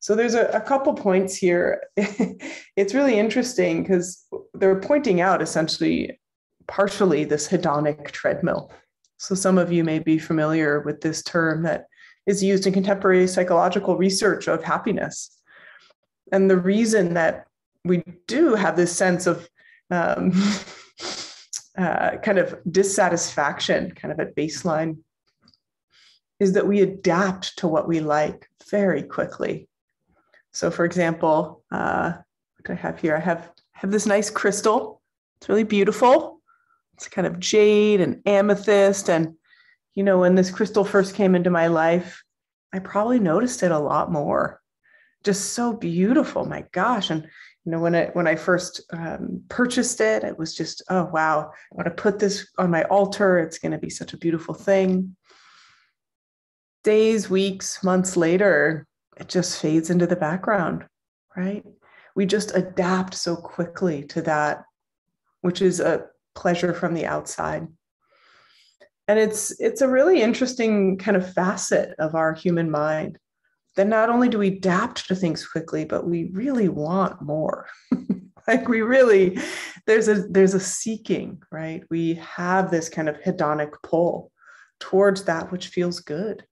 So there's a, a couple points here. [laughs] it's really interesting because they're pointing out essentially partially this hedonic treadmill. So some of you may be familiar with this term that is used in contemporary psychological research of happiness. And the reason that we do have this sense of um, [laughs] uh, kind of dissatisfaction, kind of at baseline, is that we adapt to what we like very quickly. So, for example, uh, what do I have here? I have have this nice crystal. It's really beautiful. It's kind of jade and amethyst. And you know, when this crystal first came into my life, I probably noticed it a lot more. Just so beautiful, my gosh! And you know when i when i first um, purchased it it was just oh wow i want to put this on my altar it's going to be such a beautiful thing. Days weeks months later it just fades into the background right? We just adapt so quickly to that which is a pleasure from the outside. And it's it's a really interesting kind of facet of our human mind then not only do we adapt to things quickly, but we really want more. [laughs] like we really, there's a there's a seeking, right? We have this kind of hedonic pull towards that which feels good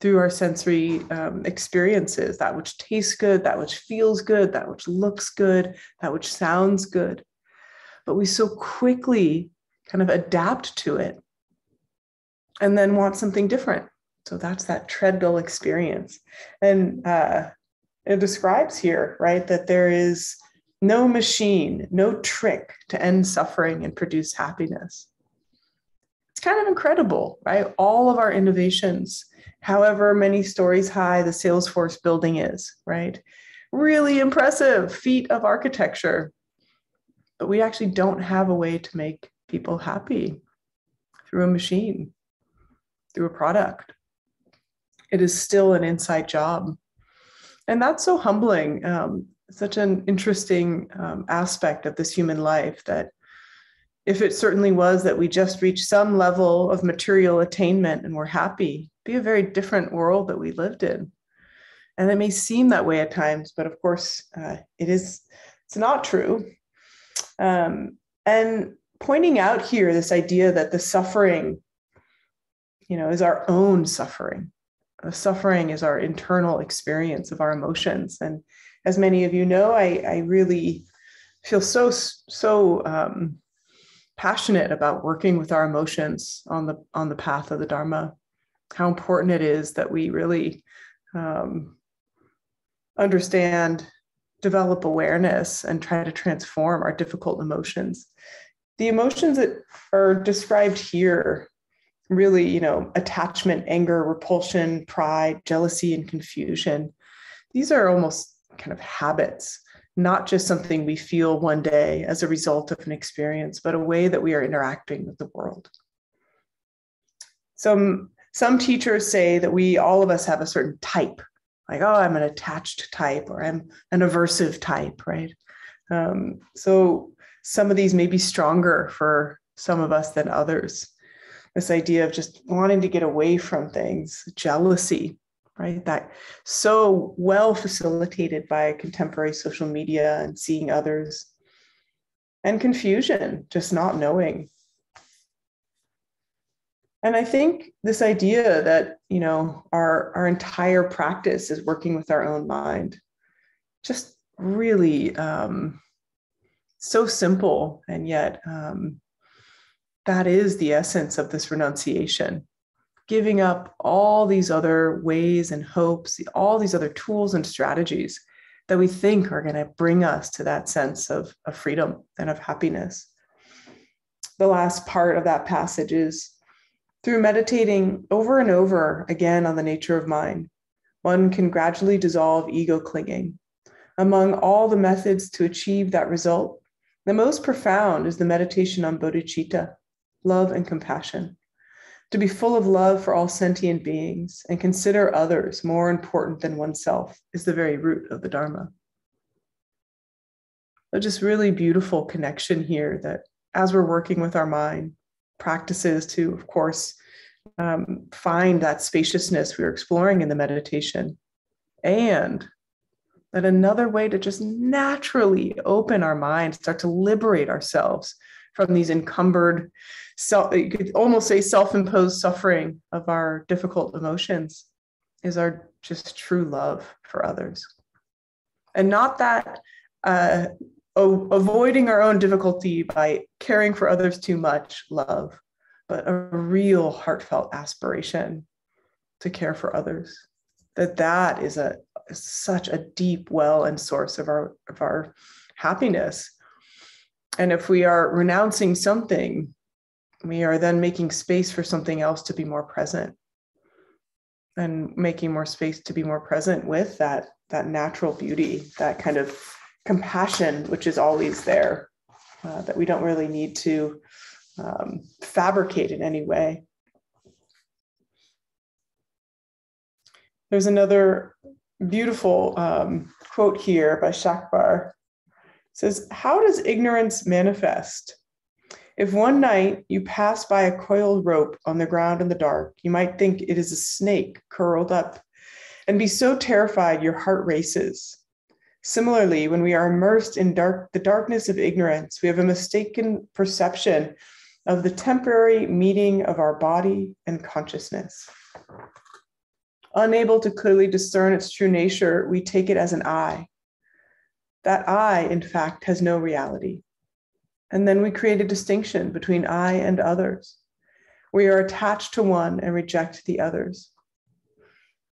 through our sensory um, experiences, that which tastes good, that which feels good, that which looks good, that which sounds good. But we so quickly kind of adapt to it and then want something different so that's that treadmill experience. And uh, it describes here, right, that there is no machine, no trick to end suffering and produce happiness. It's kind of incredible, right? All of our innovations, however many stories high the Salesforce building is, right? Really impressive feat of architecture. But we actually don't have a way to make people happy through a machine, through a product. It is still an inside job. And that's so humbling. Um, such an interesting um, aspect of this human life that if it certainly was that we just reached some level of material attainment and we're happy, be a very different world that we lived in. And it may seem that way at times, but of course, uh, it is. It's not true. Um, and pointing out here this idea that the suffering, you know, is our own suffering. The suffering is our internal experience of our emotions, and as many of you know, I, I really feel so, so um, passionate about working with our emotions on the, on the path of the Dharma, how important it is that we really um, understand, develop awareness, and try to transform our difficult emotions. The emotions that are described here really, you know, attachment, anger, repulsion, pride, jealousy, and confusion. These are almost kind of habits, not just something we feel one day as a result of an experience, but a way that we are interacting with the world. Some, some teachers say that we, all of us, have a certain type, like, oh, I'm an attached type or I'm an aversive type, right? Um, so some of these may be stronger for some of us than others. This idea of just wanting to get away from things, jealousy, right? That so well facilitated by contemporary social media and seeing others, and confusion, just not knowing. And I think this idea that you know our our entire practice is working with our own mind, just really um, so simple, and yet um, that is the essence of this renunciation giving up all these other ways and hopes, all these other tools and strategies that we think are going to bring us to that sense of, of freedom and of happiness. The last part of that passage is through meditating over and over again on the nature of mind, one can gradually dissolve ego clinging. Among all the methods to achieve that result, the most profound is the meditation on bodhicitta, love and compassion to be full of love for all sentient beings and consider others more important than oneself is the very root of the Dharma. A just really beautiful connection here that as we're working with our mind, practices to, of course, um, find that spaciousness we are exploring in the meditation, and that another way to just naturally open our mind, start to liberate ourselves from these encumbered self you could almost say self-imposed suffering of our difficult emotions is our just true love for others. And not that uh, o- avoiding our own difficulty by caring for others too much love but a real heartfelt aspiration to care for others that that is a such a deep well and source of our of our happiness and if we are renouncing something we are then making space for something else to be more present and making more space to be more present with that that natural beauty that kind of compassion which is always there uh, that we don't really need to um, fabricate in any way there's another beautiful um, quote here by Shabkar. Says, How does ignorance manifest? If one night you pass by a coiled rope on the ground in the dark, you might think it is a snake curled up and be so terrified your heart races. Similarly, when we are immersed in dark, the darkness of ignorance, we have a mistaken perception of the temporary meeting of our body and consciousness. Unable to clearly discern its true nature, we take it as an I. That I, in fact, has no reality. And then we create a distinction between I and others. We are attached to one and reject the others.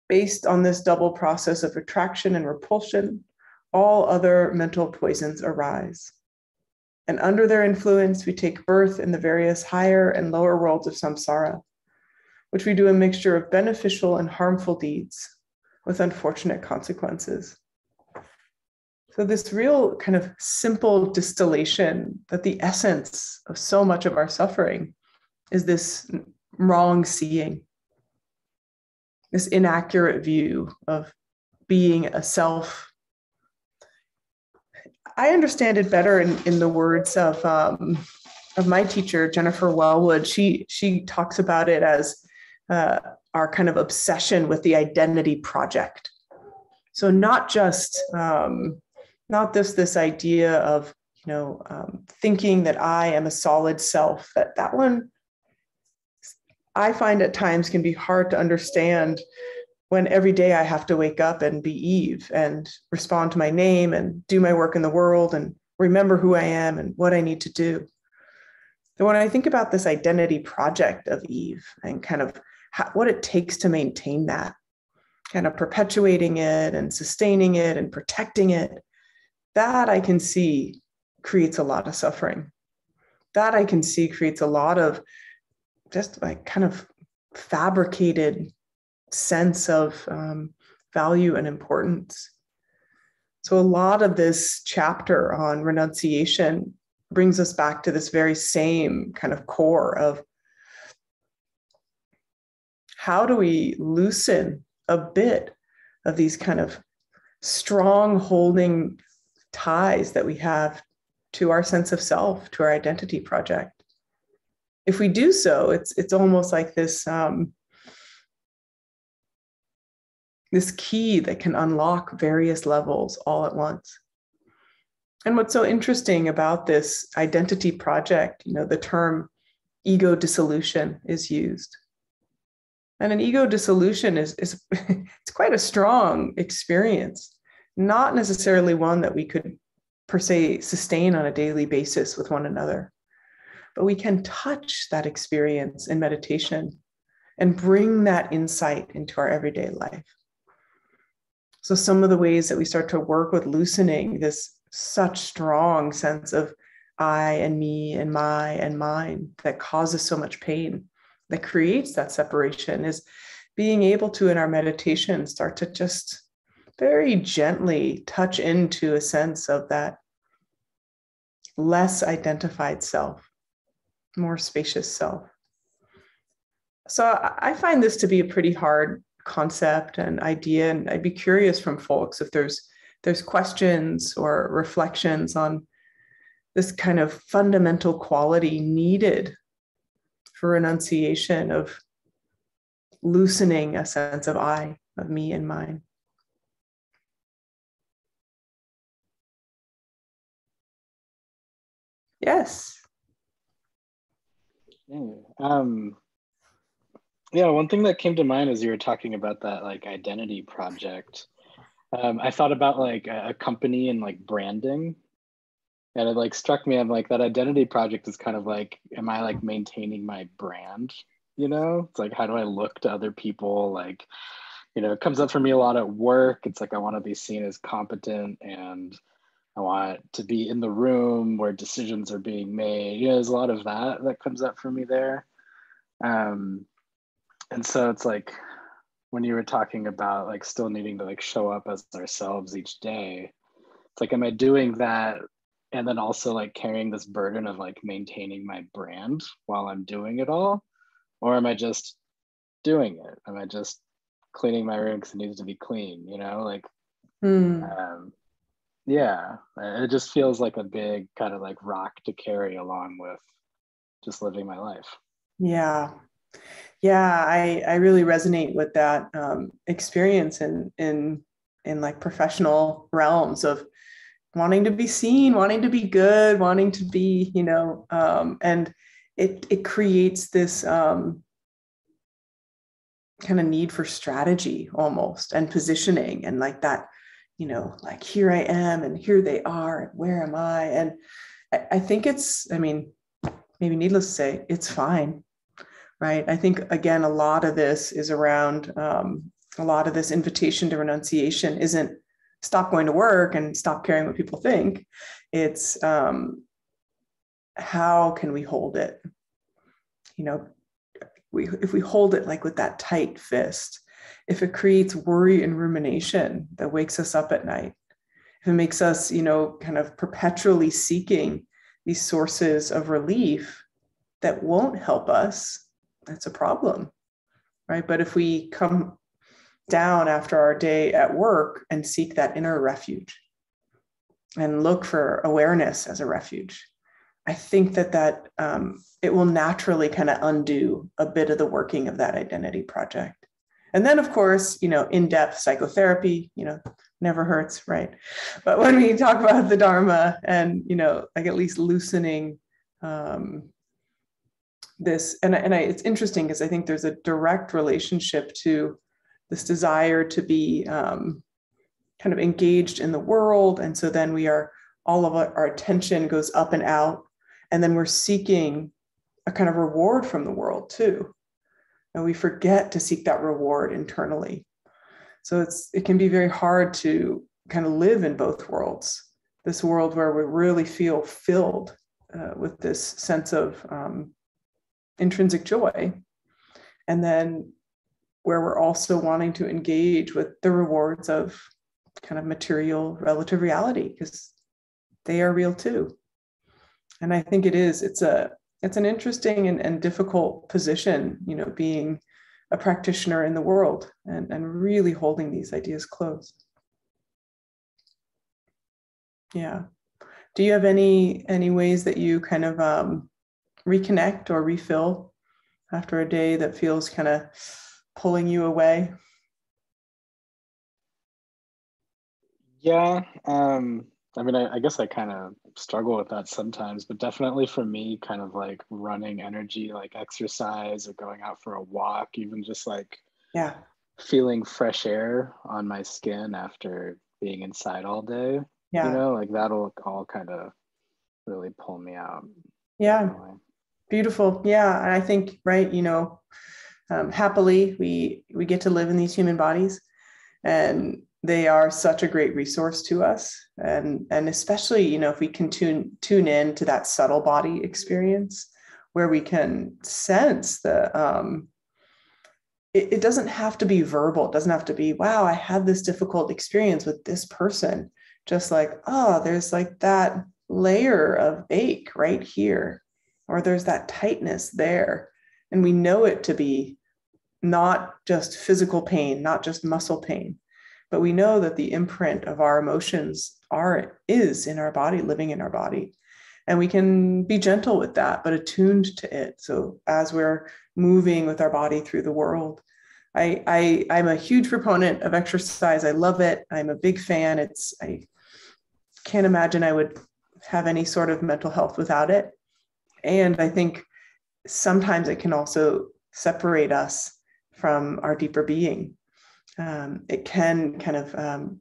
Based on this double process of attraction and repulsion, all other mental poisons arise. And under their influence, we take birth in the various higher and lower worlds of samsara, which we do a mixture of beneficial and harmful deeds with unfortunate consequences. So, this real kind of simple distillation that the essence of so much of our suffering is this wrong seeing, this inaccurate view of being a self. I understand it better in, in the words of um, of my teacher Jennifer Welwood. She she talks about it as uh, our kind of obsession with the identity project. So not just um, not this this idea of you know um, thinking that I am a solid self. That that one I find at times can be hard to understand when every day I have to wake up and be Eve and respond to my name and do my work in the world and remember who I am and what I need to do. So when I think about this identity project of Eve and kind of how, what it takes to maintain that, kind of perpetuating it and sustaining it and protecting it, that I can see creates a lot of suffering. That I can see creates a lot of just like kind of fabricated sense of um, value and importance. So, a lot of this chapter on renunciation brings us back to this very same kind of core of how do we loosen a bit of these kind of strong holding ties that we have to our sense of self, to our identity project? If we do so, it's it's almost like this um, this key that can unlock various levels all at once. And what's so interesting about this identity project, you know, the term ego dissolution is used. And an ego dissolution is, is [laughs] it's quite a strong experience, not necessarily one that we could per se sustain on a daily basis with one another. But we can touch that experience in meditation and bring that insight into our everyday life. So, some of the ways that we start to work with loosening this such strong sense of I and me and my and mine that causes so much pain that creates that separation is being able to, in our meditation, start to just very gently touch into a sense of that less identified self, more spacious self. So I find this to be a pretty hard concept and idea, and I'd be curious from folks if there's there's questions or reflections on this kind of fundamental quality needed for renunciation of loosening a sense of I, of me and mine. Yes.
Um, yeah, one thing that came to mind as you were talking about that like identity project, um, I thought about like a, a company and like branding. And it like struck me i'm like that identity project is kind of like am i like maintaining my brand? You know? It's like how do i look to other people? Like you know it comes up for me a lot at work. It's like i want to be seen as competent and i want to be in the room where decisions are being made you know there's a lot of that that comes up for me there um and so it's like when you were talking about like still needing to like show up as ourselves each day it's like am i doing that and then also like carrying this burden of like maintaining my brand while I'm doing it all? Or am I just doing it? Am I just cleaning my room because it needs to be clean? You know, like, mm. um, yeah, it just feels like a big kind of like rock to carry along with just living my life.
Yeah. Yeah, I, I really resonate with that um, experience in in in like professional realms of wanting to be seen, wanting to be good, wanting to be, you know, um, and it it creates this um, kind of need for strategy almost and positioning and like that, you know, like here I am and here they are and where am I? And I, I think it's, I mean, maybe needless to say, it's fine, right? I think again, a lot of this is around um, a lot of this invitation to renunciation isn't stop going to work and stop caring what people think. It's um, how can we hold it? You know, we, if we hold it like with that tight fist, if it creates worry and rumination that wakes us up at night, if it makes us, you know, kind of perpetually seeking these sources of relief that won't help us, that's a problem, right? But if we come down after our day at work and seek that inner refuge and look for awareness as a refuge, I think that that um, it will naturally kind of undo a bit of the working of that identity project. And then, of course, you know, in-depth psychotherapy, you know, never hurts, right? But when we talk about the Dharma and, you know, like at least loosening um, this, and, and I, it's interesting because I think there's a direct relationship to this desire to be um, kind of engaged in the world. And so then we are, all of our, our attention goes up and out. And then we're seeking a kind of reward from the world too and we forget to seek that reward internally. So it's it can be very hard to kind of live in both worlds. This world where we really feel filled uh, with this sense of um, intrinsic joy. And then where we're also wanting to engage with the rewards of kind of material relative reality because they are real too. And i think it is it's a it's an interesting and, and difficult position, you know, being a practitioner in the world and, and really holding these ideas close. Yeah. Do you have any any ways that you kind of um, reconnect or refill after a day that feels kind of pulling you away?
Yeah, um, I mean, I, I guess I kind of struggle with that sometimes, but definitely for me, kind of like running energy, like exercise or going out for a walk, even just like
yeah,
feeling fresh air on my skin after being inside all day.
Yeah,
you know, like that'll all kind of really pull me out.
Yeah, beautiful. Yeah, and I think right, you know, um, happily we we get to live in these human bodies, and they are such a great resource to us. And and especially you know if we can tune tune in to that subtle body experience where we can sense the um it, it doesn't have to be verbal. It doesn't have to be wow i had this difficult experience with this person. Just like oh there's like that layer of ache right here or there's that tightness there. And we know it to be not just physical pain not just muscle pain but we know that the imprint of our emotions are is in our body living in our body. And we can be gentle with that but attuned to it. So as we're moving with our body through the world I, I i'm a huge proponent of exercise. I love it. I'm a big fan. It's i can't imagine i would have any sort of mental health without it. And i think sometimes it can also separate us from our deeper being um, it can kind of um,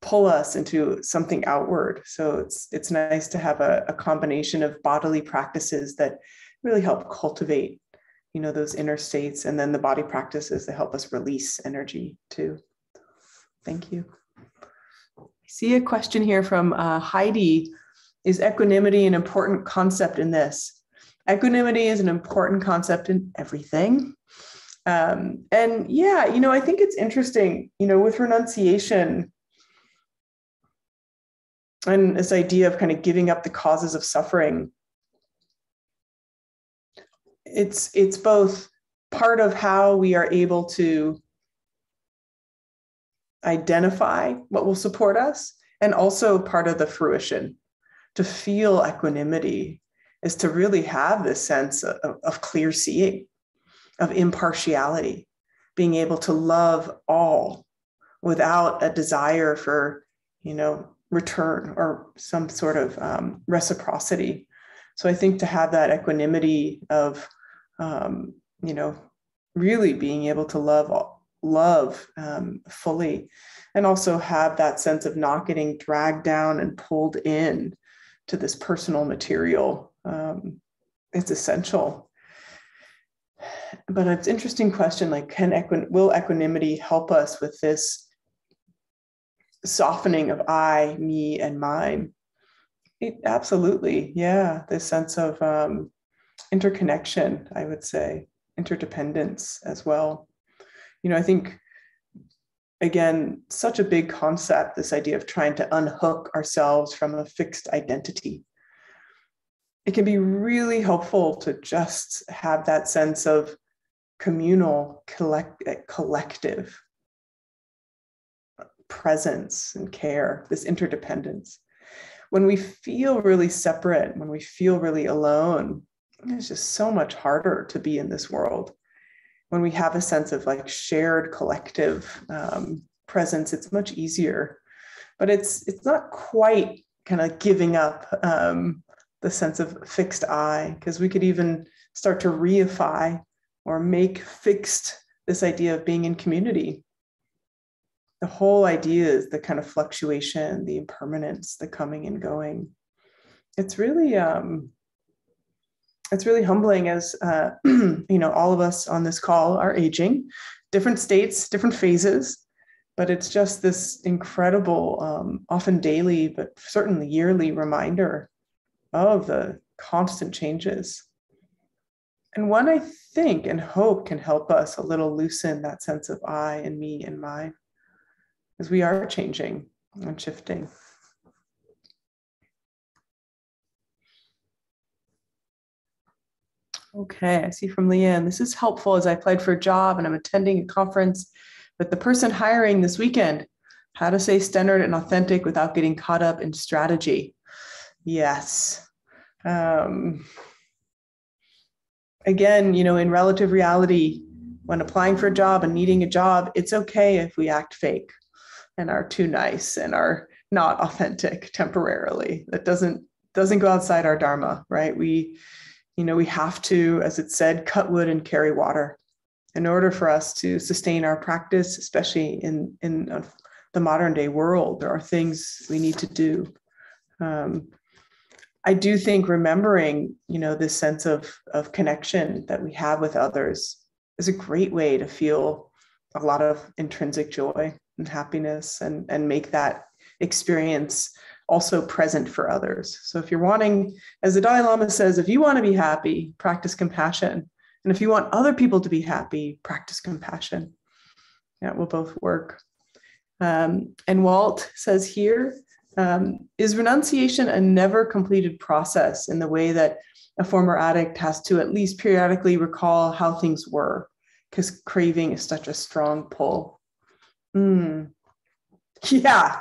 pull us into something outward. So it's it's nice to have a, a, combination of bodily practices that really help cultivate, you know, those inner states, and then the body practices that help us release energy too. Thank you. I see a question here from uh, Heidi. Is equanimity an important concept in this? Equanimity is an important concept in everything. Um, and yeah, you know, I think it's interesting, you know, with renunciation and this idea of kind of giving up the causes of suffering. It's it's both part of how we are able to identify what will support us and also part of the fruition to feel equanimity is to really have this sense of, of clear seeing of impartiality, being able to love all without a desire for, you know, return or some sort of um, reciprocity. So I think to have that equanimity of, um, you know, really being able to love love um, fully, and also have that sense of not getting dragged down and pulled in to this personal material. Um, it's essential but it's interesting question like can equin will equanimity help us with this softening of I, me, and mine. It, absolutely, yeah. This sense of um, interconnection, I would say, interdependence as well. You know, I think again, such a big concept, this idea of trying to unhook ourselves from a fixed identity. It can be really helpful to just have that sense of communal, collect, collective presence and care, this interdependence. When we feel really separate, when we feel really alone, it's just so much harder to be in this world when we have a sense of like shared collective um, presence, it's much easier. But it's it's not quite kind of giving up um, the sense of fixed I, because we could even start to reify or make fixed this idea of being in community. The whole idea is the kind of fluctuation, the impermanence, the coming and going. It's really um, it's really humbling as uh, [clears throat] you know all of us on this call are aging different states different phases but it's just this incredible um, often daily but certainly yearly reminder of the constant changes and one i think and hope can help us a little loosen that sense of i and me and mine as we are changing and shifting Okay, I see from Leanne. This is helpful as I applied for a job and I'm attending a conference with the person hiring this weekend. How to stay centered and authentic without getting caught up in strategy. Yes. Um, again, you know, in relative reality, when applying for a job and needing a job, it's okay if we act fake and are too nice and are not [laughs] authentic temporarily. That doesn't doesn't go outside our dharma, right? We you know, we have to, as it said, cut wood and carry water in order for us to sustain our practice, especially in, in uh, the modern day world. There are things we need to do. Um, I do think remembering, you know, this sense of, of connection that we have with others is a great way to feel a lot of intrinsic joy and happiness and, and make that experience also present for others. So if you're wanting, as the Dalai Lama says, if you want to be happy, practice compassion. And if you want other people to be happy, practice compassion. That will both work. Um, and Walt says here, um, is renunciation a never completed process in the way that a former addict has to at least periodically recall how things were because craving is such a strong pull? Mm. [laughs] Yeah,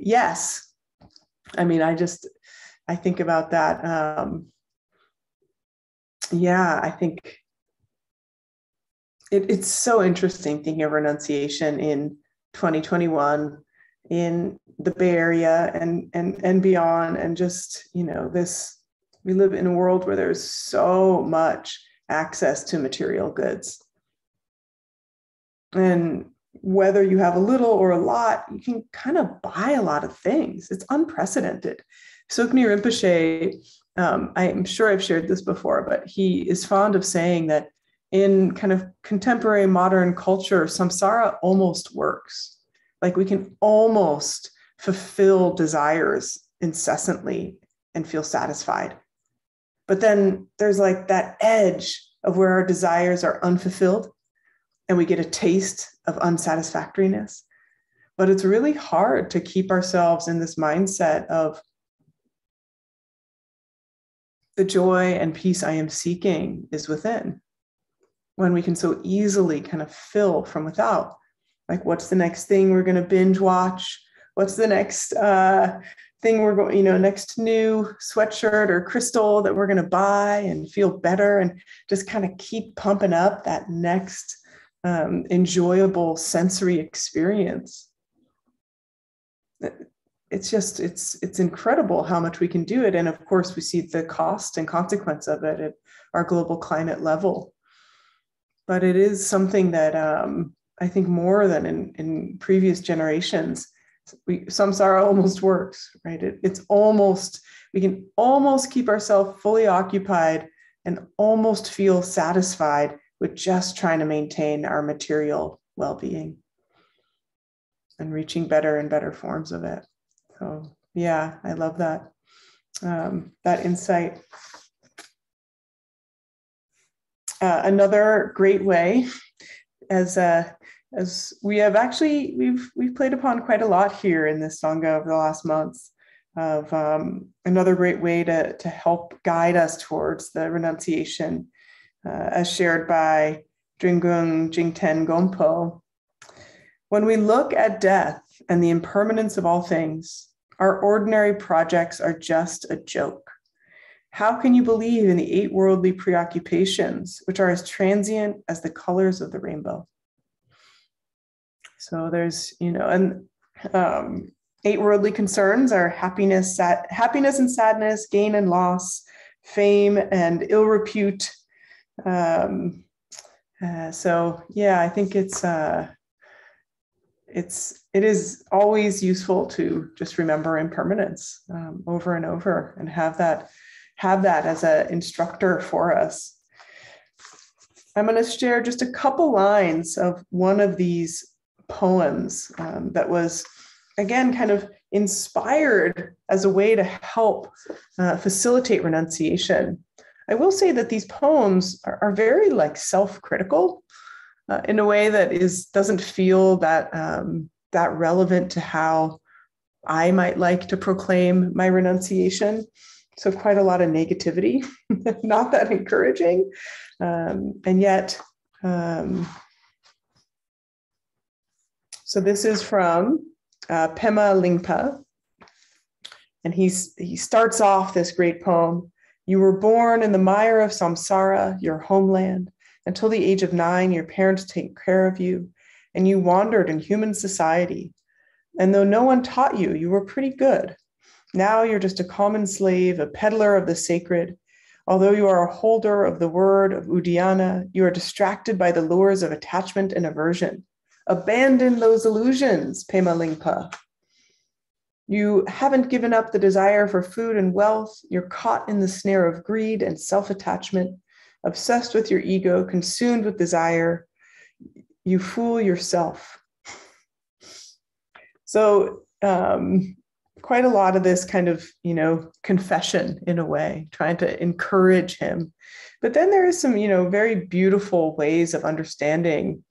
yes, I mean, I just, I think about that. Um, yeah, I think it, it's so interesting thinking of renunciation in 2021 in the Bay Area and and and beyond, and just you know this. We live in a world where there's so much access to material goods, and whether you have a little or a lot, you can kind of buy a lot of things. It's unprecedented. Tsoknyi Rinpoche, um, I'm sure I've shared this before, but he is fond of saying that in kind of contemporary modern culture, samsara almost works. Like we can almost fulfill desires incessantly and feel satisfied. But then there's like that edge of where our desires are unfulfilled and we get a taste of unsatisfactoriness. But it's really hard to keep ourselves in this mindset of the joy and peace I am seeking is within when we can so easily kind of fill from without. Like, what's the next thing we're going to binge watch? What's the next uh, thing we're going, you know, next new sweatshirt or crystal that we're going to buy and feel better and just kind of keep pumping up that next um, enjoyable sensory experience? It's just it's it's incredible how much we can do it. And of course we see the cost and consequence of it at our global climate level. But it is something that um, i think more than in, in previous generations we samsara almost works right it, it's almost we can almost keep ourselves fully occupied and almost feel satisfied with just trying to maintain our material well being. and reaching better and better forms of it. So yeah, I love that um, that insight. Uh, another great way, as uh, as we have actually we've we've played upon quite a lot here in this sangha over the last months of um, another great way to to help guide us towards the renunciation, uh, as shared by Drigung Jigten Gonpo. When we look at death and the impermanence of all things, our ordinary projects are just a joke. How can you believe in the eight worldly preoccupations, which are as transient as the colors of the rainbow? So there's, you know, and um, eight worldly concerns are happiness, sad, happiness and sadness, gain and loss, fame and ill repute. Um, uh, so yeah, I think it's uh, it's it is always useful to just remember impermanence um, over and over and have that have that as an instructor for us i'm going to share just a couple lines of one of these poems um, that was again kind of inspired as a way to help uh, facilitate renunciation i will say that these poems are, are very like self-critical uh, in a way that is doesn't feel that um, that relevant to how I might like to proclaim my renunciation. So quite a lot of negativity, [laughs] not that encouraging, um, and yet. Um, so this is from uh, Pema Lingpa, and he's he starts off this great poem. You were born in the mire of samsara, your homeland. Until the age of nine, your parents take care of you, and you wandered in human society. And though no one taught you, you were pretty good. Now you're just a common slave, a peddler of the sacred. Although you are a holder of the word of Uddiyana, you are distracted by the lures of attachment and aversion. Abandon those illusions, Pema Lingpa. You haven't given up the desire for food and wealth. You're caught in the snare of greed and self attachment obsessed with your ego, consumed with desire, you fool yourself. So, um, quite a lot of this kind of, you know, confession in a way, trying to encourage him. But then there is some, you know, very beautiful ways of understanding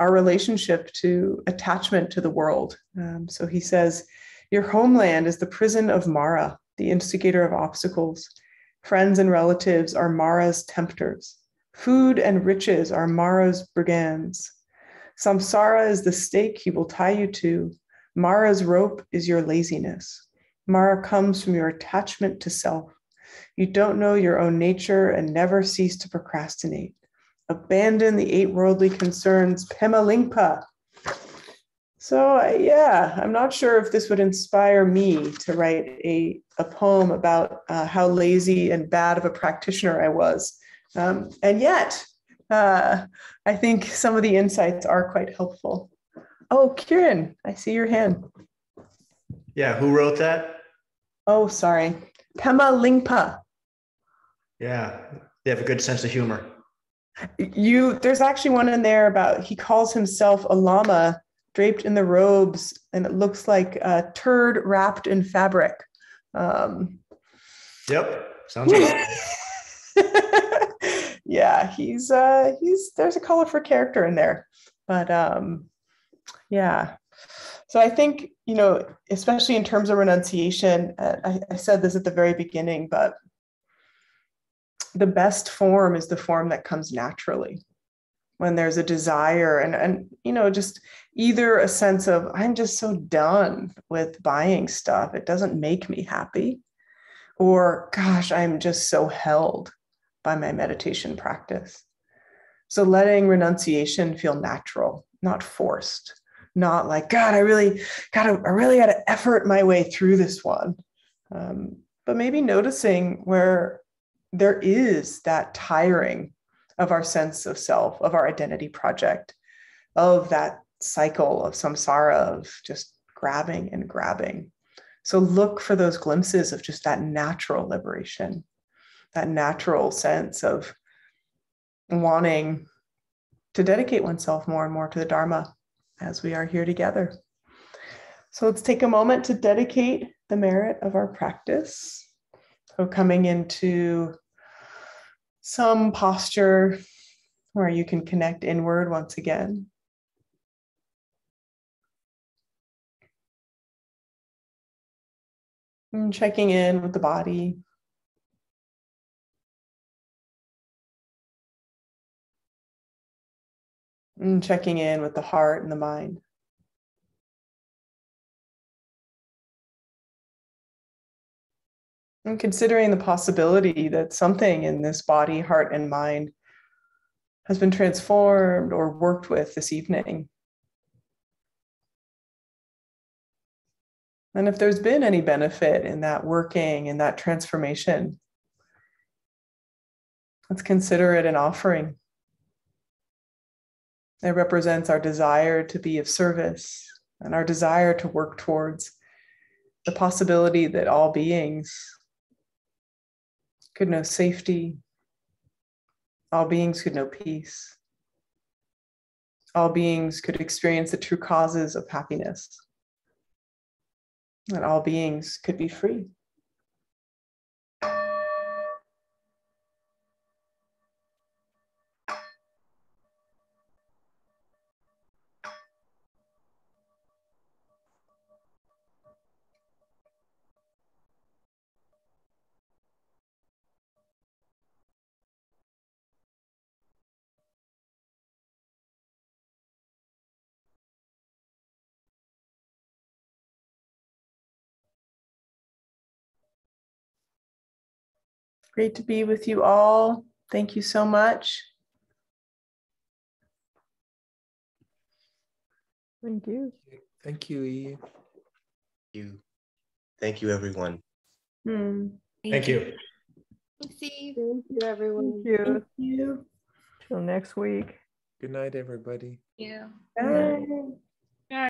our relationship to attachment to the world. Um, so he says, Your homeland is the prison of Mara, the instigator of obstacles. Friends and relatives are Mara's tempters. Food and riches are Mara's brigands. Samsara is the stake he will tie you to. Mara's rope is your laziness. Mara comes from your attachment to self. You don't know your own nature and never cease to procrastinate. Abandon the eight worldly concerns, Pema Lingpa. So, yeah, I'm not sure if this would inspire me to write a, a poem about uh, how lazy and bad of a practitioner I was. Um, and yet, uh, I think some of the insights are quite helpful. Oh, Kieran, I see your hand.
Yeah, who wrote that?
Oh, sorry. Pema Lingpa.
Yeah, they have a good sense of humor.
You, there's actually one in there about he calls himself a lama draped in the robes, and it looks like a turd wrapped in fabric. Um,
yep, sounds good. [laughs]
yeah, he's uh, he's there's a colorful character in there, but um, yeah. So I think you know, especially in terms of renunciation, uh, I, I said this at the very beginning, but the best form is the form that comes naturally. When there's a desire and and you know just either a sense of i'm just so done with buying stuff. It doesn't make me happy. Or gosh i'm just so held by my meditation practice. So letting renunciation feel natural not forced. Not like god i really gotta i really gotta effort my way through this one. Um, but maybe noticing where there is that tiring of our sense of self, of our identity project, of that cycle of samsara of just grabbing and grabbing. So look for those glimpses of just that natural liberation, that natural sense of wanting to dedicate oneself more and more to the Dharma as we are here together. So let's take a moment to dedicate the merit of our practice. So coming into some posture where you can connect inward once again. And checking in with the body. And checking in with the heart and the mind. And considering the possibility that something in this body, heart, and mind has been transformed or worked with this evening. And if there's been any benefit in that working, in that transformation, let's consider it an offering. It represents our desire to be of service and our desire to work towards the possibility that all beings could know safety. All beings could know peace. All beings could experience the true causes of happiness. And all beings could be free. Great to be with you all. Thank you so much.
Thank you.
Thank you, Eve.
you. Thank you, everyone.
Hmm.
Thank you.
Thanks, Eve.
Thank you, everyone.
Thank you.
Thank you.
Till next week.
Good night, everybody.
Yeah.
Bye.